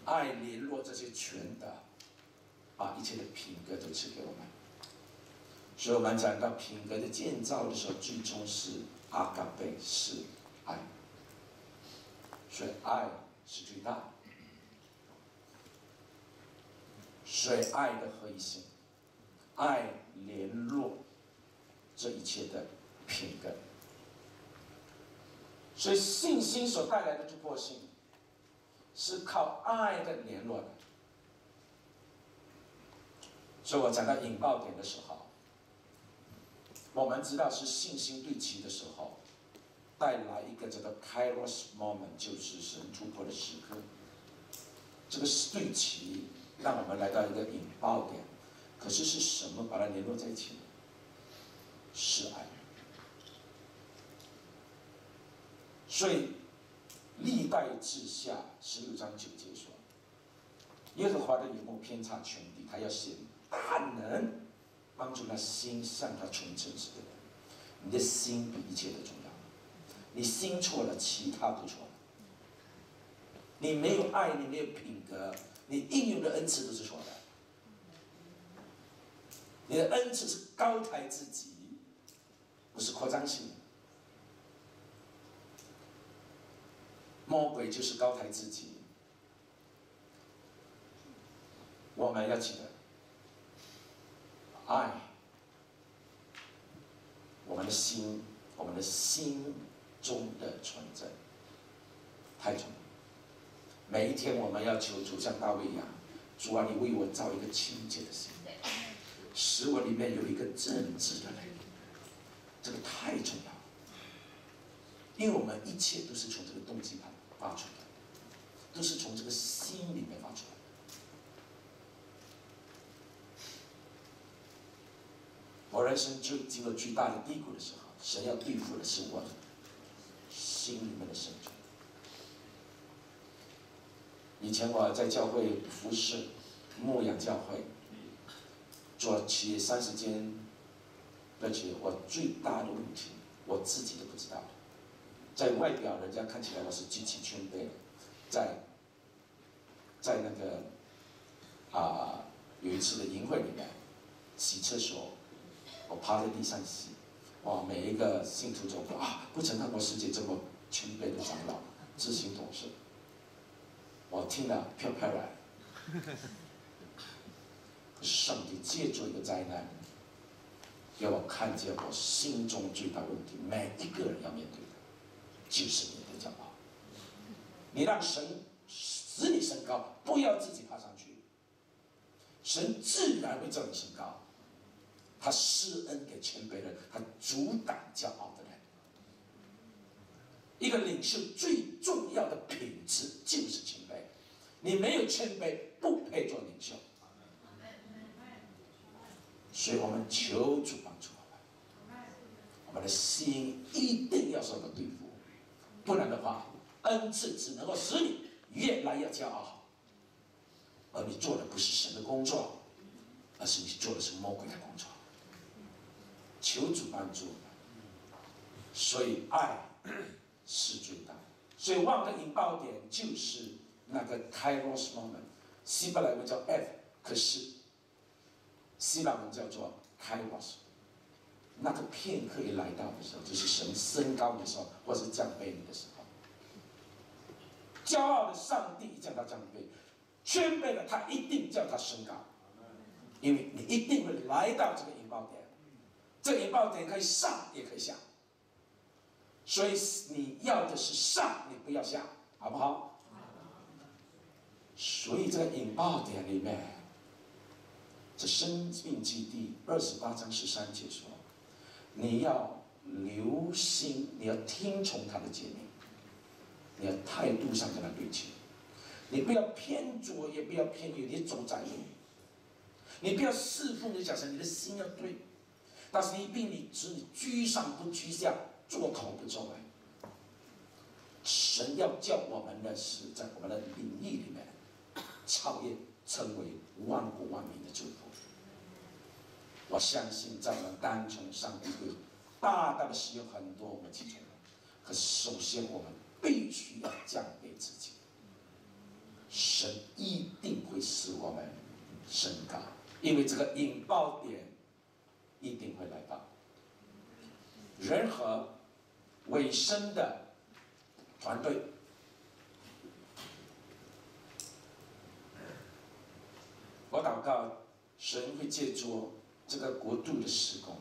爱联络这些全的，把一切的品格都赐给我们。所以我们讲到品格的建造的时候，最终是阿嘎贝，是爱，所以爱。是最大，所以爱的合一性，爱联络这一切的品格，所以信心所带来的突破性，是靠爱的联络的。所以我讲到引爆点的时候，我们知道是信心对齐的时候。带来一个叫做 Kairos moment，就是神突破的时刻。这个是对齐，让我们来到一个引爆点。可是是什么把它联络在一起？是爱。所以历代志下十六章九节说：“耶和华的眼目偏差全地，他要显大能，帮助那心向他纯诚实的人。你的心比一切的重要。”你心错了，其他都错了。你没有爱，你没有品格，你应用的恩赐都是错的。你的恩赐是高抬自己，不是扩张性。魔鬼就是高抬自己。我们要记得，爱，我们的心，我们的心。中的纯真太重要。每一天我们要求主像大卫一样，主啊，你为我造一个清洁的心，使我里面有一个正直的人。这个太重要，因为我们一切都是从这个动机发发出来，都是从这个心里面发出来的。我人生最经过巨大的低谷的时候，神要对付的是我。心里面的深处。以前我在教会服侍、牧养教会，做企业三十间，而且我最大的问题，我自己都不知道。在外表，人家看起来我是极其谦卑的，在在那个啊有一次的营会里面，洗厕所，我趴在地上洗，哇，每一个信徒走过啊，不曾看过世界这么。谦卑的长老，知行懂事，我听了飘飘然。上帝借助一个灾难，给我看见我心中最大问题。每一个人要面对，就是你的骄傲。你让神使你升高，不要自己爬上去。神自然会叫你升高。他施恩给谦卑的人，他阻挡骄傲的人。一个领袖最重要的品质就是谦卑，你没有谦卑，不配做领袖。所以我们求主帮助我们，我们的心一定要受到对付，不然的话，恩赐只能够使你越来越骄傲，而你做的不是神的工作，而是你做的是魔鬼的工作。求主帮助，所以爱。是最大，所以望的引爆点就是那个 Kairos moment，希伯来文叫 F，可是希腊文叫做开瓦斯。那个片刻一来到的时候，就是神升高的时候，或是降卑你的时候。骄傲的上帝叫他降卑，谦卑的他一定叫他升高，因为你一定会来到这个引爆点，这引爆点可以上也可以下，所以你要的是上，你不要下，好不好？所以这个引爆点里面，这生命基地二十八章十三节说。你要留心，你要听从他的诫命，你要态度上跟他对齐，你不要偏左，也不要偏右，你走窄路。你不要侍奉你假设你的心要对，但是你必你只你居上不居下，做头不做尾。神要叫我们的是在我们的领域里面超越，成为万国万民的祝福。我相信在我们单纯上帝会大大的使用很多我们基督徒，可是首先我们必须要降卑自己，神一定会使我们升高，因为这个引爆点一定会来到。人和尾声的团队，我祷告神会借助。这个国度的施工，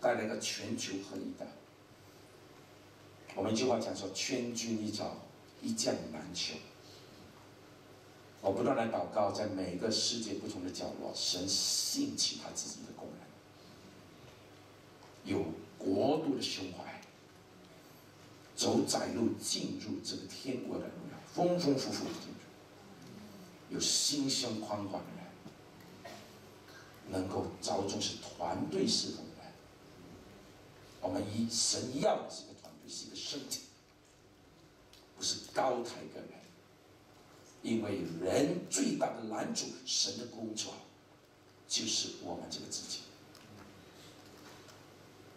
带来个全球合一的。我们一句话讲说：“千军一招，一将难求。”我不断来祷告，在每个世界不同的角落，神兴起他自己的工人，有国度的胸怀，走窄路进入这个天国的路，丰丰富富的进入，有心胸宽广的人。能够着重是团队式的，我们一神要的是一个团队，是一个身体，不是高抬个人。因为人最大的拦阻神的工作，就是我们这个自己。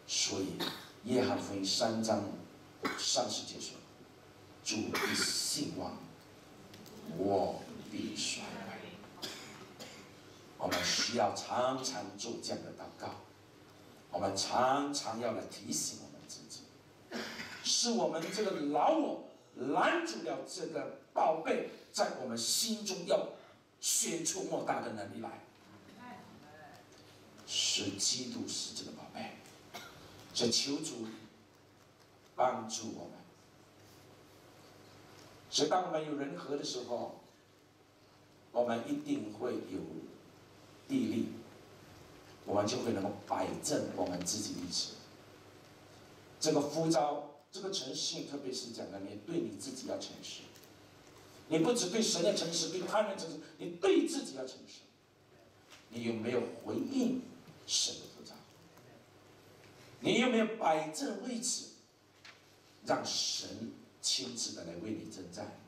所以约翰福音三章三十节说：“主必兴旺，我必衰。”我们需要常常做这样的祷告，我们常常要来提醒我们自己，是我们这个老我拦住了这个宝贝，在我们心中要显出莫大的能力来，是基督是这个宝贝，所以求主帮助我们。所以当我们有人和的时候，我们一定会有。地利，我们就会能够摆正我们自己的意志。这个浮躁，这个诚信，特别是讲的，你对你自己要诚实。你不只对神的诚实，对他人诚实，你对自己要诚实。你有没有回应神的呼召？你有没有摆正位置，让神亲自的来为你征战？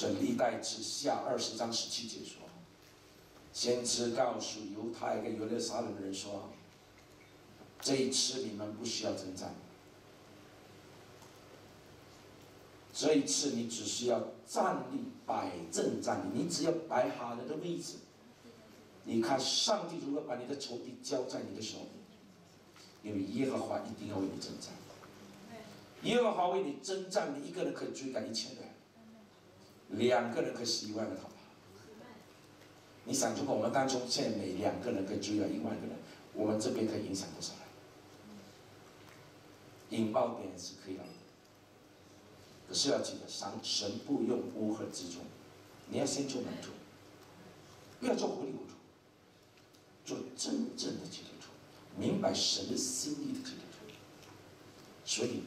所以历代志下二十章十七节说，先知告诉犹太跟犹太撒冷的人说，这一次你们不需要征战，这一次你只需要站立摆正站立，你只要摆好了的位置，你看上帝如何把你的仇敌交在你的手里，因为耶和华一定要为你征战，耶和华为你征战，你一个人可以追赶一千人。两个人可以死一万个逃跑。你想，如果我们当中现在每两个人可以追到一万个人，我们这边可以影响多少人？引爆点是可以的，可是要记得，神神不用乌合之众，你要先做门徒，不要做糊里糊涂，做真正的基督徒，明白神的心意的基督徒。所以，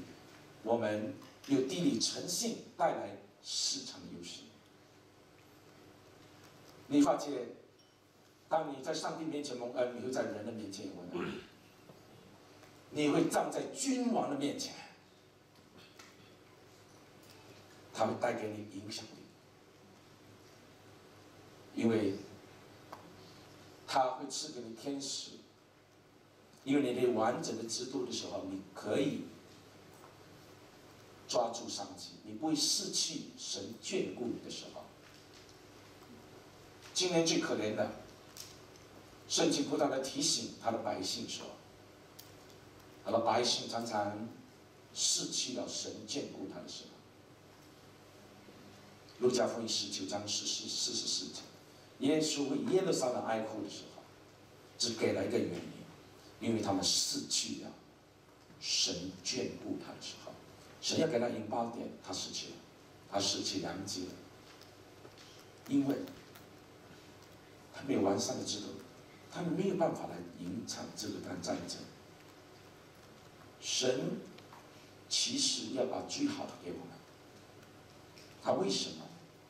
我们有地理诚信带来。市场的优势，你发现，当你在上帝面前蒙恩，你会在人的面前蒙恩，你会站在君王的面前，他会带给你影响力，因为他会赐给你天使，因为你的完整的制度的时候，你可以。抓住商机，你不会失去神眷顾你的时候。今年最可怜的，圣经不断的提醒他的百姓说，他的百姓常常失去了神眷顾他的时候。路加福音十九章四十四十四节，耶稣为耶路撒冷哀哭的时候，只给了一个原因，因为他们失去了神眷顾他的时候，神要给他引爆点，他失去了，他失去良机了，因为。他没有完善的制度，他没有办法来影响这个战战争。神其实要把最好的给我们，他为什么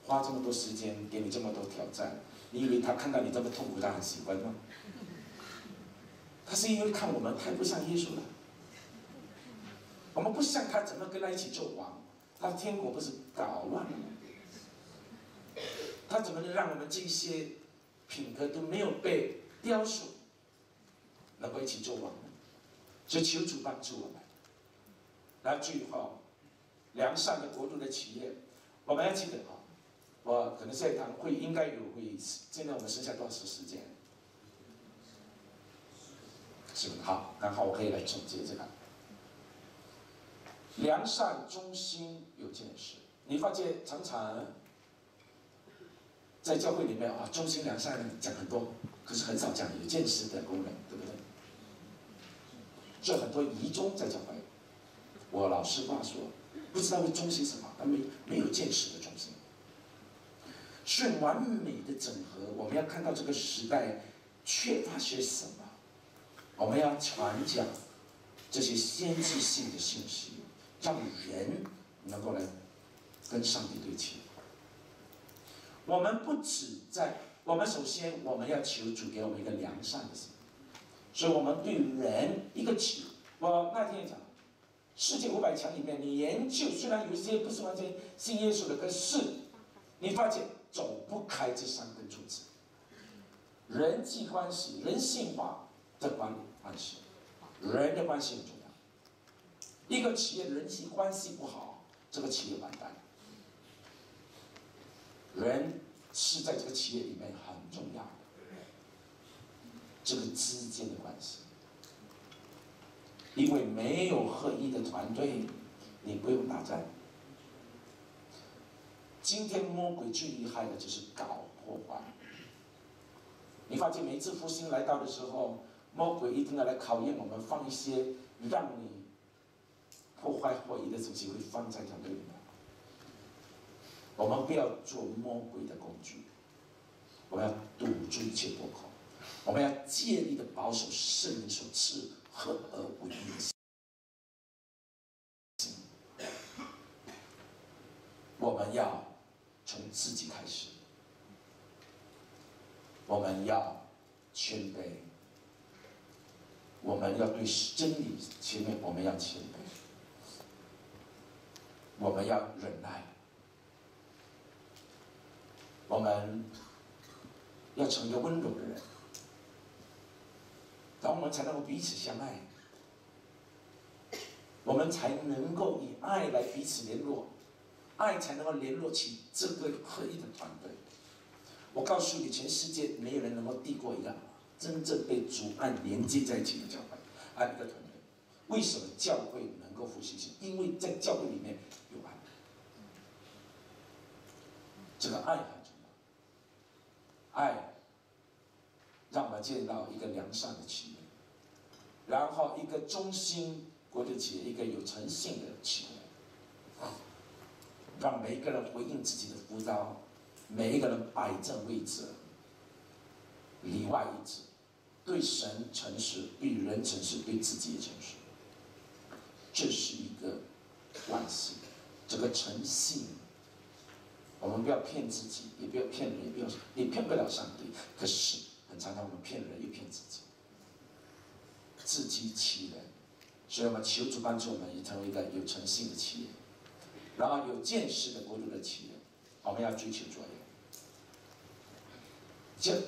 花这么多时间给你这么多挑战？你以为他看到你这么痛苦，他很喜欢吗？他是因为看我们太不像耶稣了，我们不像他，怎么跟他一起做王？他的天国不是搞乱了？他怎么能让我们这些？品格都没有被雕塑，能够一起做王呢？所以求主帮助我们。来，最后，良善的国度的企业，我们要记得啊，我可能这一堂会应该有会议，现在我们剩下多少时间？是不是？好，刚好我可以来总结这个。良善、忠心、有见识，你发现常常。在教会里面啊，忠心良善讲很多，可是很少讲有见识的功能，对不对？这很多遗中在教会，我老实话说，不知道会忠心什么，他没没有见识的忠心。是完美的整合，我们要看到这个时代缺乏些什么，我们要传讲这些先知性的信息，让人能够来跟上帝对齐。我们不止在，我们首先我们要求主给我们一个良善的心，所以我们对人一个企，我那天也讲，世界五百强里面，你研究虽然有些不是完全信耶稣的，可是你发现走不开这三根柱子，人际关系、人性化的管理关系，人的关系很重要。一个企业人际关系不好，这个企业完蛋。人是在这个企业里面很重要的，这个之间的关系，因为没有合一的团队，你不用打仗。今天魔鬼最厉害的就是搞破坏。你发现每一次复兴来到的时候，魔鬼一定要来考验我们，放一些让你破坏合一的东西，会放在团队里面。我们不要做魔鬼的工具，我们要堵住一切破口，我们要竭力的保守圣灵所赐合而为一的心。我们要从自己开始，我们要谦卑，我们要对真理前面我们要谦卑，我们要忍耐。我们要成一个温柔的人，当我们才能够彼此相爱，我们才能够以爱来彼此联络，爱才能够联络起这个合一的团队。我告诉你，全世界没有人能够递过一个真正被主爱连接在一起的教会，爱一个团队。为什么教会能够复兴？因为在教会里面这个爱，很重要。爱，让我们见到一个良善的企业，然后一个忠心国的企业，一个有诚信的企业，让每一个人回应自己的呼召，每一个人摆正位置，里外一致，对神诚实，对人诚实，对自己也诚实，这是一个关系，这个诚信。我们不要骗自己，也不要骗人，也不要，你骗不了上帝。可是很常常我们骗人又骗自己，自欺欺人。所以我们求主帮助我们，也成为一个有诚信的企业，然后有见识的国度的企业。我们要追求卓越。这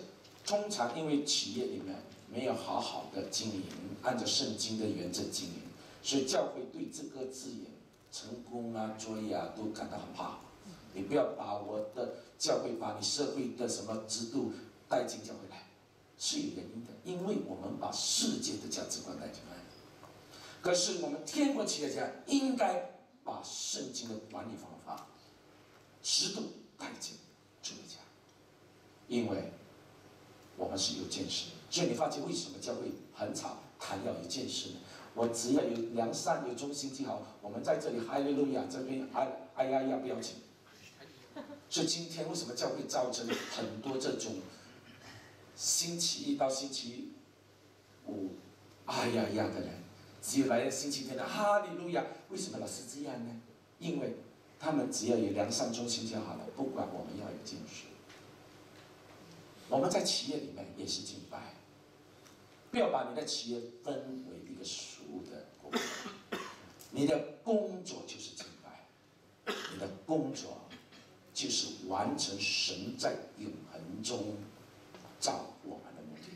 通常因为企业里面没有好好的经营，按照圣经的原则经营，所以教会对这个字眼成功啊、卓越啊都感到很怕。你不要把我的教会把你社会的什么制度带进教会来，是有原因的，因为我们把世界的价值观带进来。可是我们天国企业家应该把圣经的管理方法、制度带进主业家，因为我们是有见识的。所以你发现为什么教会很吵，谈要有见识呢？我只要有良善、有忠心就好。我们在这里哈利路亚，这边哎哎呀呀不要紧。所以今天为什么教会造成很多这种星期一到星期五哎呀呀的人？只有来了星期天的哈利路亚，为什么老是这样呢？因为他们只要有良善忠心就好了，不管我们要有见识。我们在企业里面也是敬拜，不要把你的企业分为一个俗的工作，你的工作就是敬拜，你的工作就是完成神在永恒中造我们的目的，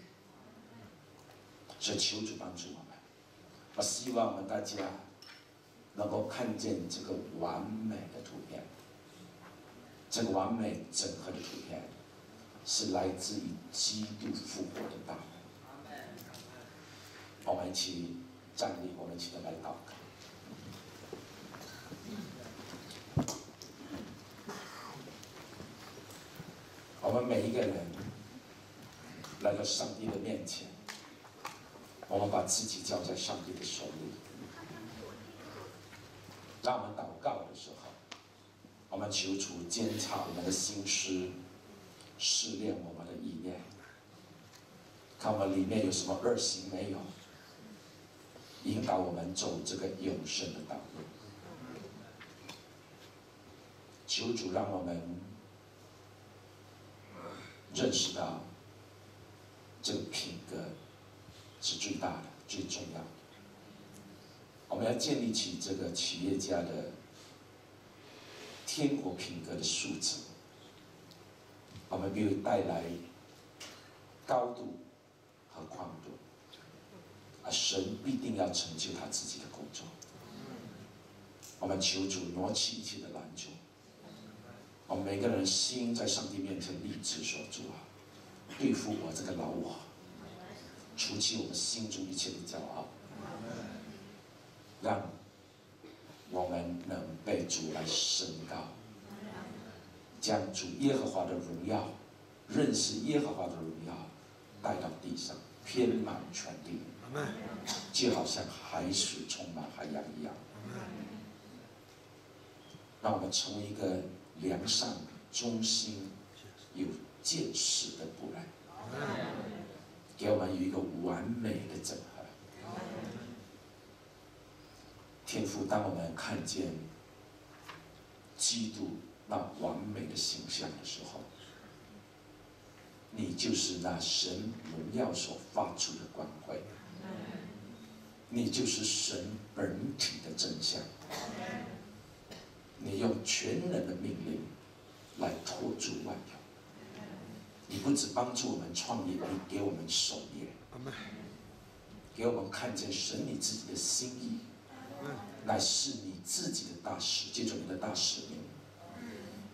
所以求主帮助我们。我希望我们大家能够看见这个完美的图片，这个完美整合的图片是来自于基督复活的大门。我们一起站立，我们一起来祷告。我们每一个人来到上帝的面前。我们把自己交在上帝的手里，让我们祷告的时候，我们求主监察我们的心思，试炼我们的意念，看我们里面有什么恶行没有，引导我们走这个永生的道路。求主让我们认识到这个品格。是最大的、最重要的。我们要建立起这个企业家的天国品格的素质，我们必会带来高度和宽度，而神必定要成就他自己的工作。我们求主挪起一切的拦阻，我们每个人心在上帝面前立志说：“主啊，对付我这个老我。”除去我们心中一切的骄傲，让我们能被主来升高，将主耶和华的荣耀、认识耶和华的荣耀带到地上，遍满全地，就好像海水充满海洋一样。让我们成为一个良善、忠心、有见识的仆人。给我们有一个完美的整合。天父，当我们看见基督那完美的形象的时候，你就是那神荣耀所发出的光辉，你就是神本体的真相。你用全能的命令来托住万有。你不止帮助我们创业，你给我们守业，给我们看见神你自己的心意，乃是你自己的大使，接着你的大使命，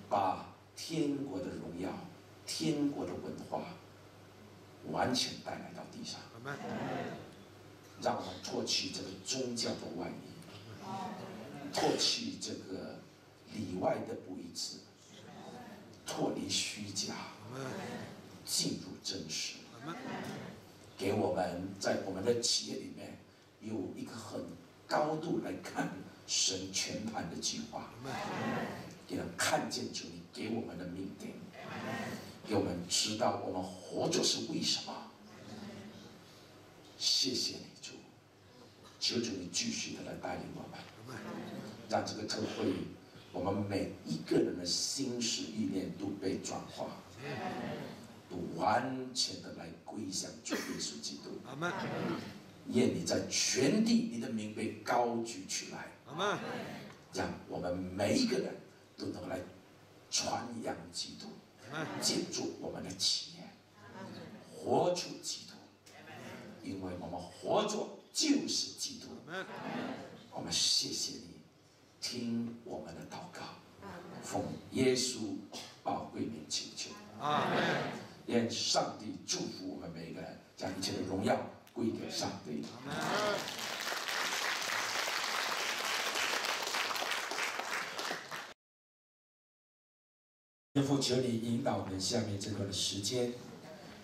把天国的荣耀、天国的文化完全带来到地上，让我们脱去这个宗教的外衣，脱去这个里外的不一致，脱离虚假。进入真实，给我们在我们的企业里面有一个很高度来看神全盘的计划，也看见主你给我们的命定，给我们知道我们活着是为什么。谢谢你主，求主你继续的来带领我们，让这个特会我们每一个人的心思意念都被转化。都完全的来归向主耶稣基督。阿门。愿你在全地，你的名被高举起来。阿门。让我们每一个人都能来传扬基督，建筑我们的企业，活出基督。因为我们活着就是基督。我们谢谢你，听我们的祷告，奉耶稣。宝贵名祈求。阿门。愿上帝祝福我们每一个人，将一切的荣耀归给上帝。阿门。天父，求你引导我们下面这段的时间，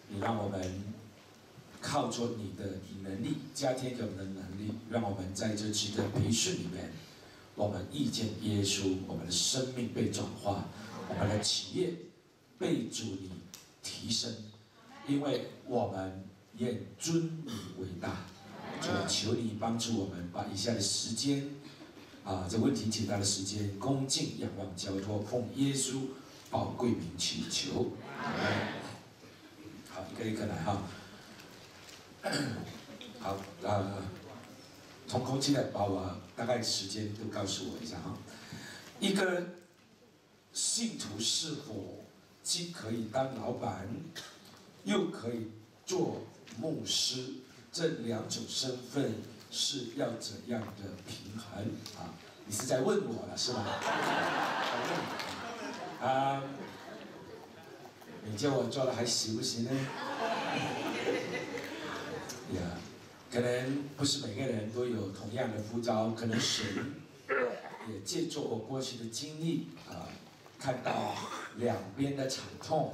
你让我们靠着你的能力，加添给我们的能力，让我们在这期的培训里面。我们遇见耶稣，我们的生命被转化，我们的企业被主你提升，因为我们愿尊你为大。就求你帮助我们，把以下的时间，啊，这问题解答的时间，恭敬仰望交托，奉耶稣宝贵名祈求。好，一个一个来哈。好，啊。从空气来把我大概时间都告诉我一下哈。一个信徒是否既可以当老板，又可以做牧师？这两种身份是要怎样的平衡啊？你是在问我了是吧？啊，你叫我做的还行不行呢？可能不是每个人都有同样的呼召，可能神也借助我过去的经历啊，看到两边的惨痛，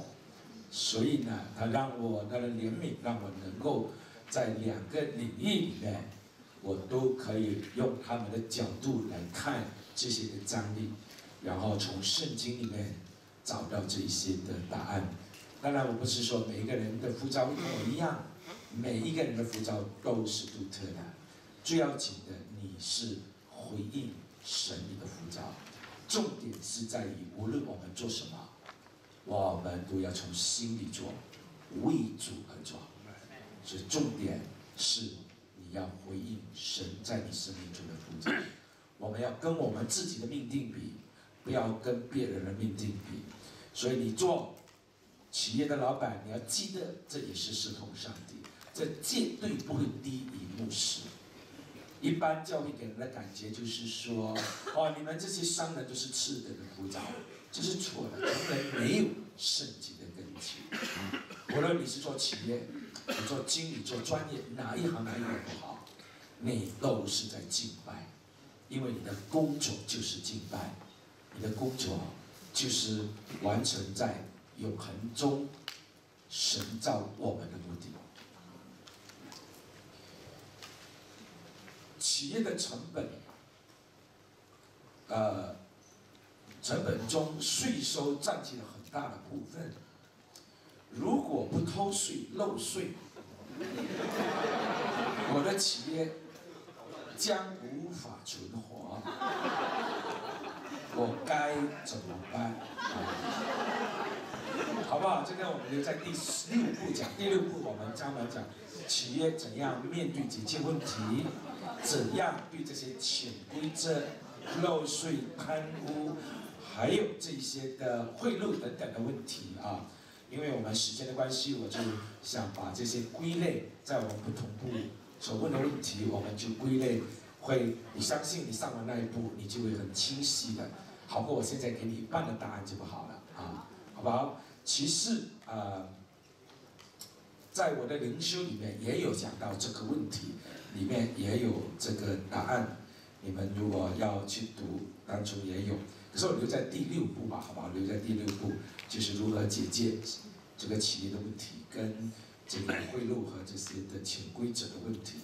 所以呢，他让我的怜悯，让我能够在两个领域里面，我都可以用他们的角度来看这些的张力，然后从圣经里面找到这些的答案。当然，我不是说每一个人的呼召跟我一样。每一个人的呼召都是独特的，最要紧的，你是回应神你的呼召。重点是在于，无论我们做什么，我们都要从心里做，为主而做。所以重点是你要回应神在你生命中的呼召。我们要跟我们自己的命定比，不要跟别人的命定比。所以你做企业的老板，你要记得，这也是侍奉上帝。这绝对不会低于牧师。一般教会给人的感觉就是说，哦，你们这些商人都是次等的辅导，这是错的。他们没有圣经的根基。无论你是做企业，你做经理，做专业，哪一行哪一行不好，你都是在敬拜，因为你的工作就是敬拜，你的工作就是完成在永恒中神造我们的目的。企业的成本，呃，成本中税收占据了很大的部分。如果不偷税漏税，我的企业将无法存活。我该怎么办？好不好？这个我们留在第六步讲。第六步我们将来讲企业怎样面对这些问题。怎样对这些潜规则、漏税、贪污，还有这些的贿赂等等的问题啊？因为我们时间的关系，我就想把这些归类在我们不同部所问的问题，我们就归类。会，你相信你上完那一步，你就会很清晰的，好过我现在给你半个答案就不好了啊，好不好？其次啊，在我的灵修里面也有讲到这个问题。里面也有这个答案，你们如果要去读，当中也有。可是我留在第六步吧，好不好？留在第六步，就是如何解决这个企业的问题，跟这个贿赂和这些的潜规则的问题。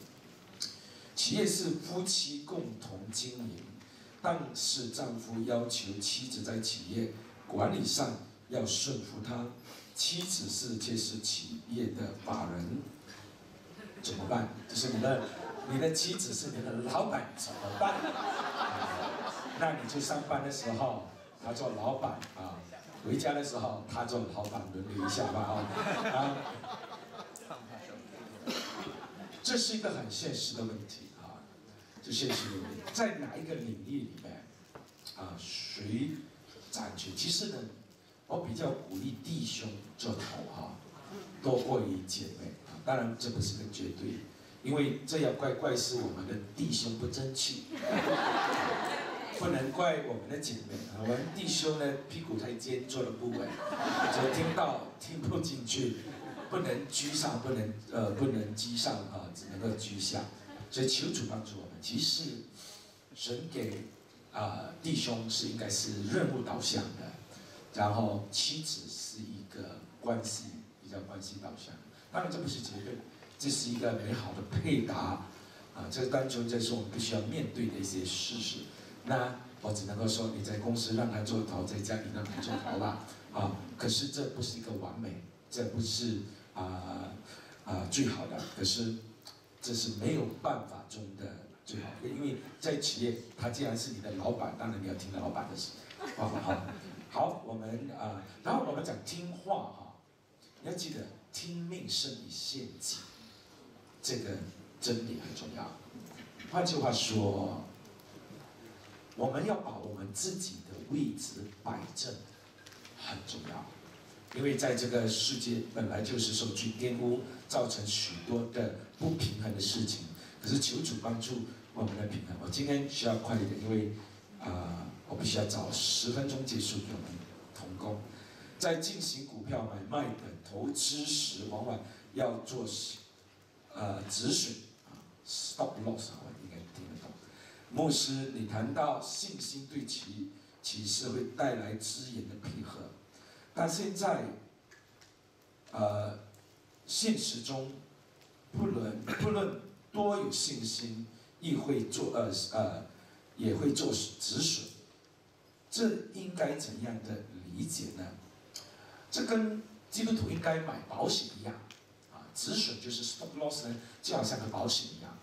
企业是夫妻共同经营，但是丈夫要求妻子在企业管理上要顺服他，妻子是这是企业的法人。怎么办？就是你的，你的妻子是你的老板，怎么办？那你去上班的时候，他做老板啊；回家的时候，他做老板，轮流一下吧啊！啊，这是一个很现实的问题啊，这现实的问题，在哪一个领域里面啊，谁占据？其实呢，我比较鼓励弟兄做头哈，多过于姐妹。当然，这不是个绝对，因为这要怪怪是我们的弟兄不争气。不能怪我们的姐妹啊，我们弟兄呢屁股太尖，坐的不稳，只听到听不进去，不能居上，不能呃不能居上啊，只能够居下，所以求主帮助我们。其实神给啊弟兄是应该是任务导向的，然后妻子是一个关系比较关系导向，当然这不是结论，这是一个美好的配搭。啊，这单纯这是我们必须要面对的一些事实。那我只能够说，你在公司让他做头，在家里让他做头吧。啊，可是这不是一个完美，这不是啊啊最好的。可是这是没有办法中的最好，因为在企业，他既然是你的老板，当然你要听老板的话。好好好，我们啊，然后我们讲听话哈，你要记得听命胜于献祭，这个。真理很重要。换句话说，我们要把我们自己的位置摆正，很重要。因为在这个世界本来就是受去玷污，造成许多的不平衡的事情。可是求主帮助我们的平衡。我今天需要快一点，因为啊，我必须要早十分钟结束给我们同工。在进行股票买卖的投资时，往往要做呃止损啊。Stop loss，我应该听得懂。牧师，你谈到信心对其其实会带来资源的配合，但现在，呃，现实中，不论 不论多有信心，亦会做呃呃，也会做止损。这应该怎样的理解呢？这跟基督徒应该买保险一样。啊止损就是 stop loss 呢，就好像个保险一样。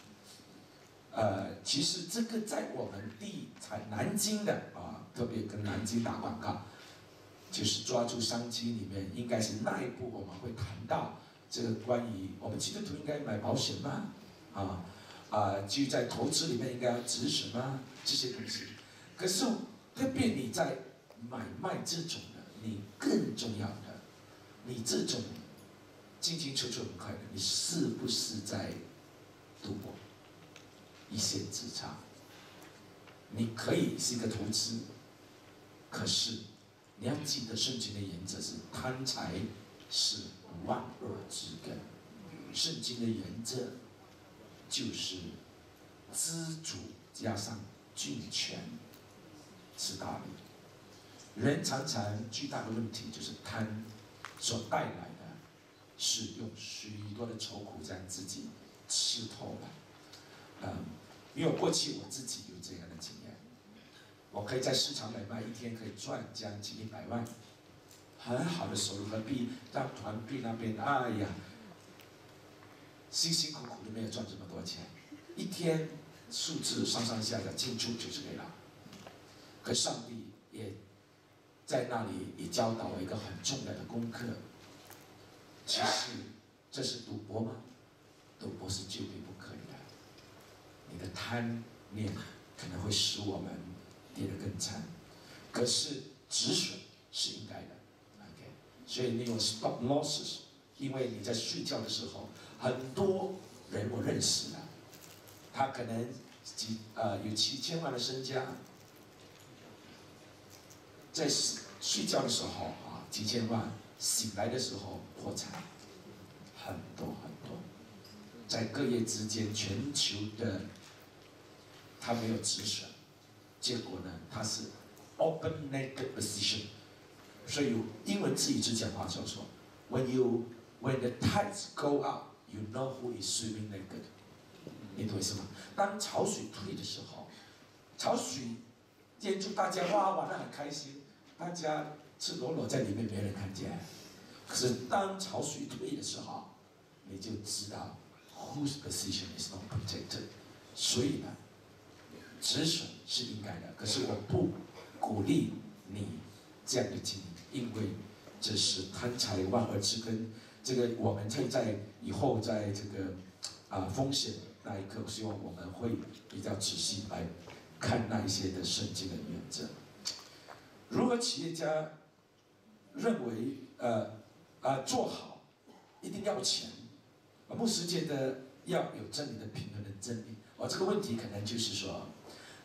呃，其实这个在我们地产南京的啊，特别跟南京打广告，就是抓住商机里面，应该是那一步我们会谈到这个关于我们基督徒应该买保险吗？啊啊，就在投资里面应该要止损吗？这些东西。可是特别你在买卖这种，你更重要的，你这种。进进出出很快的，你是不是在赌博？一线之差。你可以是一个投资，可是你要记得圣经的原则是贪财是万恶之根。圣经的原则就是知足加上俱全是大理。人常常巨大的问题就是贪所带来的。是用许多的愁苦将自己吃透了，嗯，因为过去我自己有这样的经验，我可以在市场买卖一天可以赚将近一百万，很好的收入，何必让团队那边哎呀，辛辛苦苦都没有赚这么多钱，一天数字上上下下进出就是对了，可上帝也在那里也教导我一个很重要的功课。其实这是赌博吗？赌博是绝对不可以的。你的贪念可能会使我们跌得更惨。可是止损是应该的，OK。所以你用 stop losses，因为你在睡觉的时候，很多人我认识的，他可能几呃有七千万的身家，在睡觉的时候啊几千万。醒来的时候破产，很多很多，在各业之间，全球的他没有止损，结果呢，他是 open naked position，所以英文自己去讲话叫做 when you when the tides go up you know who is swimming naked，你懂意思吗？当潮水退的时候，潮水淹住大家哇玩的很开心，大家。赤裸裸在里面，别人看见。可是当潮水退的时候，你就知道 whose position is not protected。所以呢，止损是应该的。可是我不鼓励你这样的经历，因为这是贪财万恶之根。这个我们会在以后在这个啊风险那一刻，希望我们会比较仔细来看那一些的圣经的原则。如何企业家？认为呃呃做好一定要钱，牧师觉得要有真理的平衡的真理。哦，这个问题可能就是说，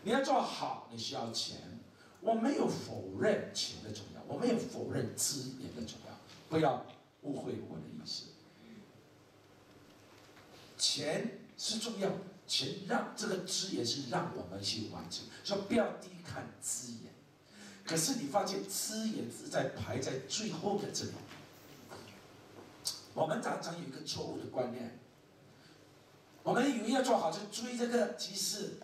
你要做好，你需要钱。我没有否认钱的重要，我没有否认资源的重要，不要误会我的意思。钱是重要，钱让这个资源是让我们去完成，所以不要低看资源。可是你发现吃也是在排在最后的这里。我们常常有一个错误的观念，我们以为要做好就追这个，其实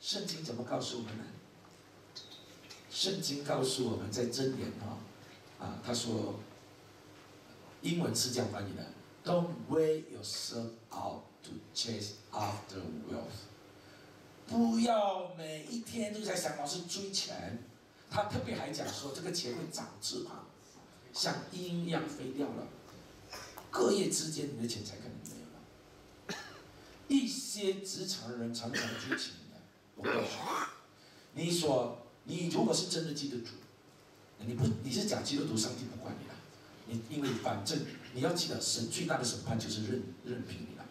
圣经怎么告诉我们呢？圣经告诉我们在箴言啊，啊，他说，英文是这样翻译的：Don't wear yourself out to chase after wealth。不要每一天都在想老是追钱。他特别还讲说，这个钱会长翅膀，像鹰一样飞掉了。各业之间，你的钱财可能没有了。一些职场人常常追钱的，我告诉你，你说。你如果是真的基督徒，你不你是假基督徒，上帝不管你了。你因为反正你要记得，神最大的审判就是任任凭你了。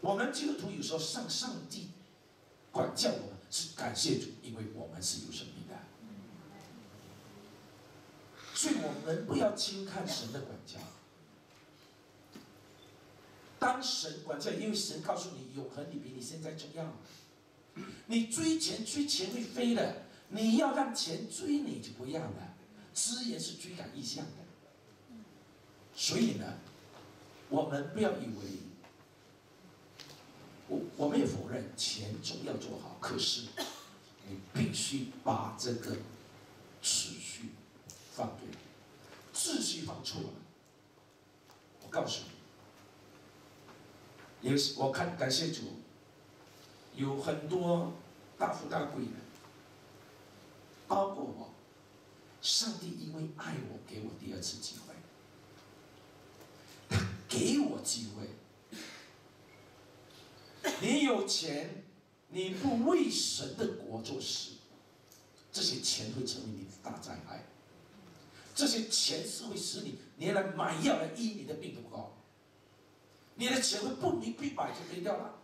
我们基督徒有时候上上帝管教我们，是感谢主，因为我们是有生命的。所以我们不要轻看神的管教。当神管教，因为神告诉你，永恒你比你现在重要。你追钱，追钱会飞的。你要让钱追你，就不一样了。资源是追赶意向的。所以呢，我们不要以为，我我没有否认钱重要做好，可是你必须把这个秩序放对，秩序放错了。我告诉你，有我看感谢主。有很多大富大贵的，包括我，上帝因为爱我，给我第二次机会，他给我机会。你有钱，你不为神的国做事，这些钱会成为你的大灾害。这些钱是会使你，你来买药来医你的病都不够，你的钱会不明不白就赔掉了。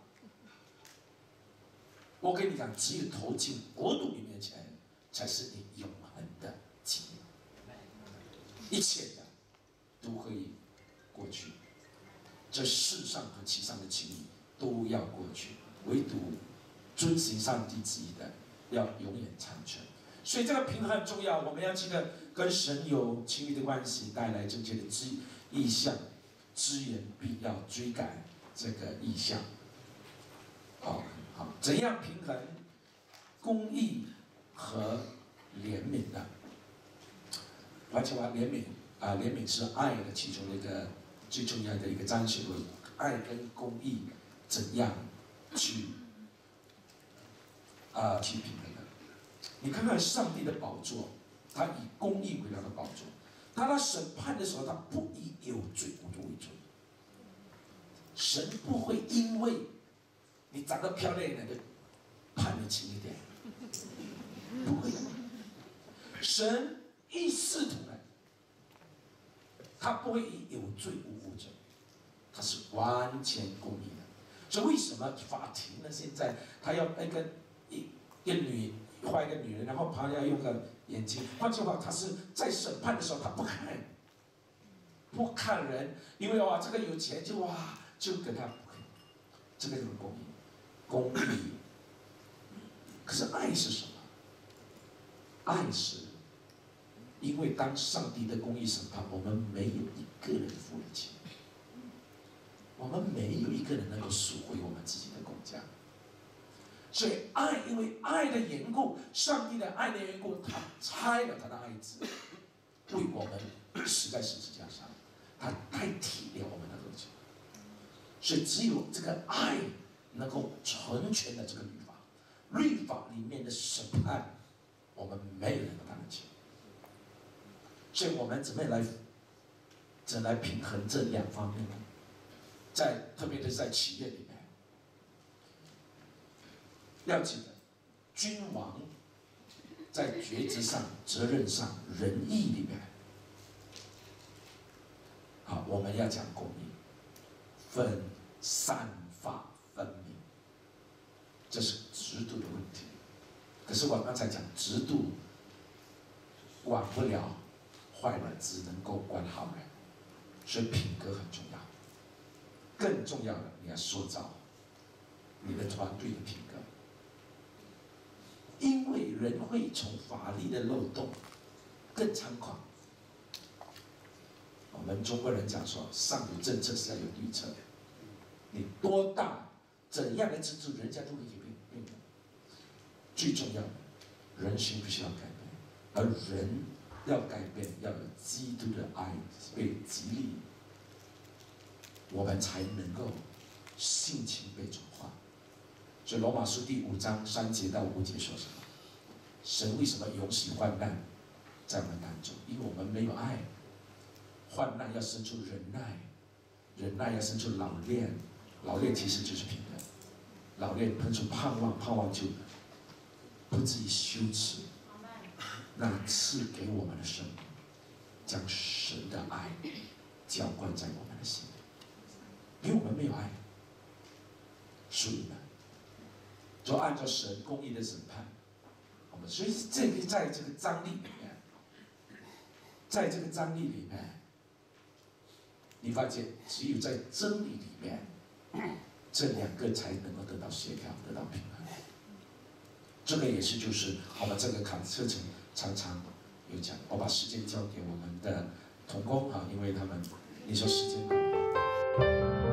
我跟你讲，只有投进国度里面的钱，才是你永恒的基业。一切的都可以过去，这世上和其上的情谊都要过去，唯独遵行上帝旨意的，要永远长存。所以这个平衡很重要，我们要记得跟神有亲密的关系，带来正确的资意向，资源必要追赶这个意向。好。好怎样平衡公益和怜悯呢？而且话怜悯啊，怜悯是爱的其中一个最重要的一个彰显。爱跟公益怎样去啊去平衡？你看看上帝的宝座，他以公义为他的宝座。当他审判的时候，他不以有罪无罪为准。神不会因为。你长得漂亮一点就判你轻一点，不会。神一视同仁，他不会以有罪无无罪，他是完全公义的。所以为什么法庭呢？现在他要那个一一个女换一个女人，然后旁边要用个眼睛。换句话，他是在审判的时候，他不看，不看人，因为哇，这个有钱就哇就给他，这个就是公义。公义，可是爱是什么？爱是，因为当上帝的公义审判，我们没有一个人付得起，我们没有一个人能够赎回我们自己的公家。所以爱，因为爱的缘故，上帝的爱的缘故，他拆了他的爱子，为我们死在十字架上，他太体谅我们的东西，所以只有这个爱。能够成全的这个律法，律法里面的审判，我们没有人能担得起。所以我们怎么来，怎来平衡这两方面呢？在特别是在企业里，要记得，君王在抉择上、责任上、仁义里面，好，我们要讲公义，分散发。分明，这是制度的问题。可是我刚才讲，制度管不了坏人，只能够管好人，所以品格很重要。更重要的，你要塑造你的团队的品格，因为人会从法律的漏洞更猖狂。我们中国人讲说，上有政策是要有对策的。你多大，怎样的制度，人家都会变变的。最重要，人心必须要改变，而人要改变，要有基督的爱被激励，我们才能够性情被转化。所以罗马书第五章三节到五节说什么？神为什么永许患难在我们当中？因为我们没有爱。患难要生出忍耐，忍耐要生出老练，老练其实就是平等，老练喷出盼望，盼望就不至于羞耻。那赐给我们的生命，将神的爱浇灌在我们的心里，因为我们没有爱，所以呢，就按照神公义的审判，我们所以这个在这个张力里面，在这个张力里面。你发现，只有在真理里面，这两个才能够得到协调，得到平衡。这个也是，就是我们这个考课程常常有讲，我把时间交给我们的童工啊，因为他们，你说时间。